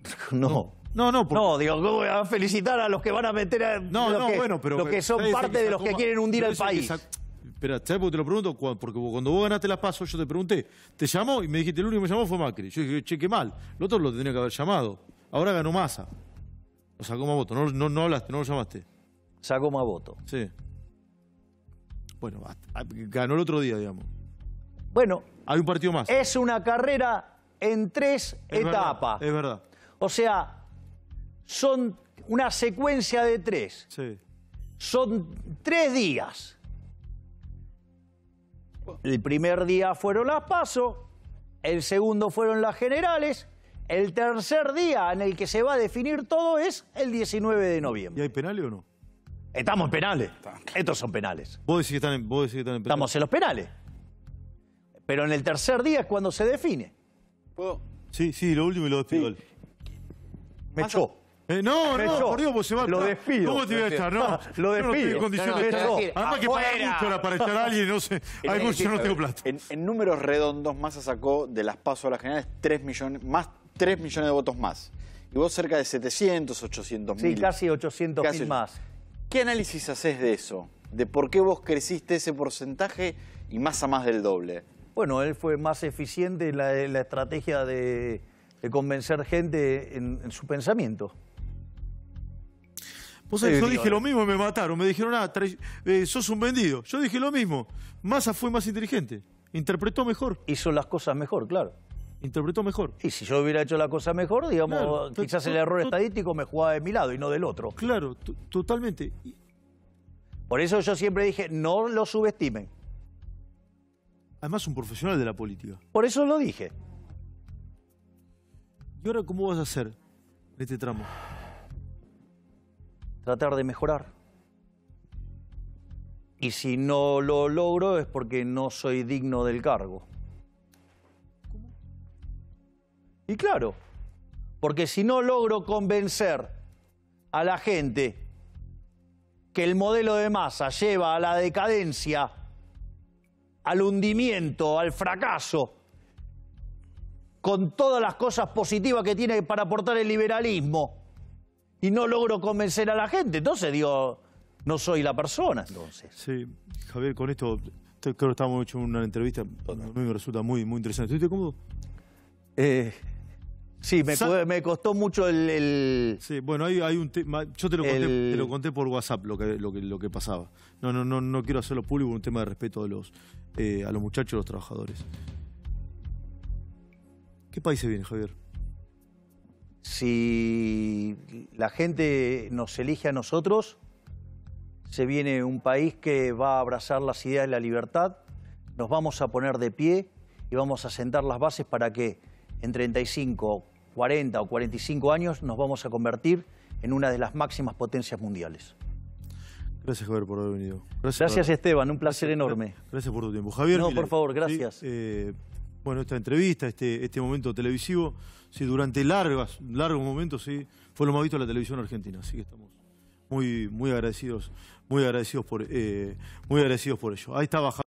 [laughs] no. No, no, porque... No, digo, ¿cómo voy a felicitar a los que van a meter a No, los no, que, bueno, pero... los que son parte de los que quieren hundir al país? sac- Espera, ¿sabes por qué te lo pregunto? Porque cuando vos ganaste las pasos, yo te pregunté, te llamó y me dijiste, el único que me llamó fue Macri. Yo dije, che, qué mal. El otro lo tenía que haber llamado. Ahora ganó Massa. Lo sacó más voto. No, no, no hablaste, no lo llamaste. Sacó más votos. Sí. Bueno, hasta- ganó el otro día, digamos. Bueno, Hay un partido más. es una carrera en tres Es verdad, etapas. es verdad. O sea, son una secuencia de tres. Sí. Son tres días. El primer día fueron las pasos, el segundo fueron las generales, el tercer día en el que se va a definir todo es el 19 de ¿Y noviembre. hay penales o no? Estamos en penales. Estos son penales. Vos decís que están en, vos decís que están en penales. Estamos en los penales. Pero en el tercer día es cuando se define. ¿Puedo? Sí, sí, lo último y lo despido. Sí. Me echó. Eh, no, Me no, echó. por Dios, vos se va. Lo despido. ¿Cómo te voy a echar? No, Lo Yo no estoy despido. en condiciones No, no, de es echar. decir, Además que pagar afuera. mucho ahora para echar a alguien, no sé. Hay mucho, yo no tengo plata. En, en números redondos, Massa sacó de las pasos a las generales 3 millones, más 3 millones de votos más. Y vos cerca de 700, 800 Sí, mil. casi 800 Casi mil más. ¿Qué análisis haces de eso? De por qué vos creciste ese porcentaje y Massa más del doble. Bueno, él fue más eficiente en la, en la estrategia de, de convencer gente en, en su pensamiento. Vos sabés, Sí, yo digo, dije lo mismo y me mataron. Me dijeron, ah, trai- eh, sos un vendido. Yo dije lo mismo. Massa fue más inteligente. Interpretó mejor. Hizo las cosas mejor, claro. Interpretó mejor. Y si yo hubiera hecho la cosa mejor, digamos, Claro, quizás el error estadístico me jugaba de mi lado y no del otro. Claro, to- totalmente. Por eso yo siempre dije, no lo subestimen. además, un profesional de la política. Por eso lo dije. ¿Y ahora cómo vas a hacer en este tramo? Tratar de mejorar. Y si no lo logro es porque no soy digno del cargo. Y claro, porque si no logro convencer a la gente que el modelo de masa lleva a la decadencia, al hundimiento, al fracaso, con todas las cosas positivas que tiene para aportar el liberalismo, y no logro convencer a la gente, entonces digo, no soy la persona entonces. Sí, Javier, con esto, creo que estábamos hecho una entrevista. A mí me resulta muy, muy interesante. ¿Estuviste cómodo? Eh, sí, me, Sa- cu- me costó mucho el, el- Sí, bueno, hay, hay un tema. Yo te lo, conté, El- te lo conté por WhatsApp lo que, lo que, lo que pasaba. No, no, no, no quiero hacerlo público, un tema de respeto a los, eh, a los muchachos y los trabajadores. ¿Qué país se viene, Javier? Si la gente nos elige a nosotros, se viene un país que va a abrazar las ideas de la libertad, nos vamos a poner de pie y vamos a sentar las bases para que en 35, 40 o 45 años nos vamos a convertir en una de las máximas potencias mundiales. Gracias, Javier, por haber venido. Gracias Esteban, un placer enorme. Gracias por tu tiempo. Javier. No, por favor, ¿sí? gracias. Eh, bueno, esta entrevista, este, este momento televisivo, sí, durante largas, largos momentos, sí, fue lo más visto de la televisión argentina. Así que estamos muy, muy agradecidos, muy agradecidos por, eh, muy agradecidos por ello. Ahí estaba.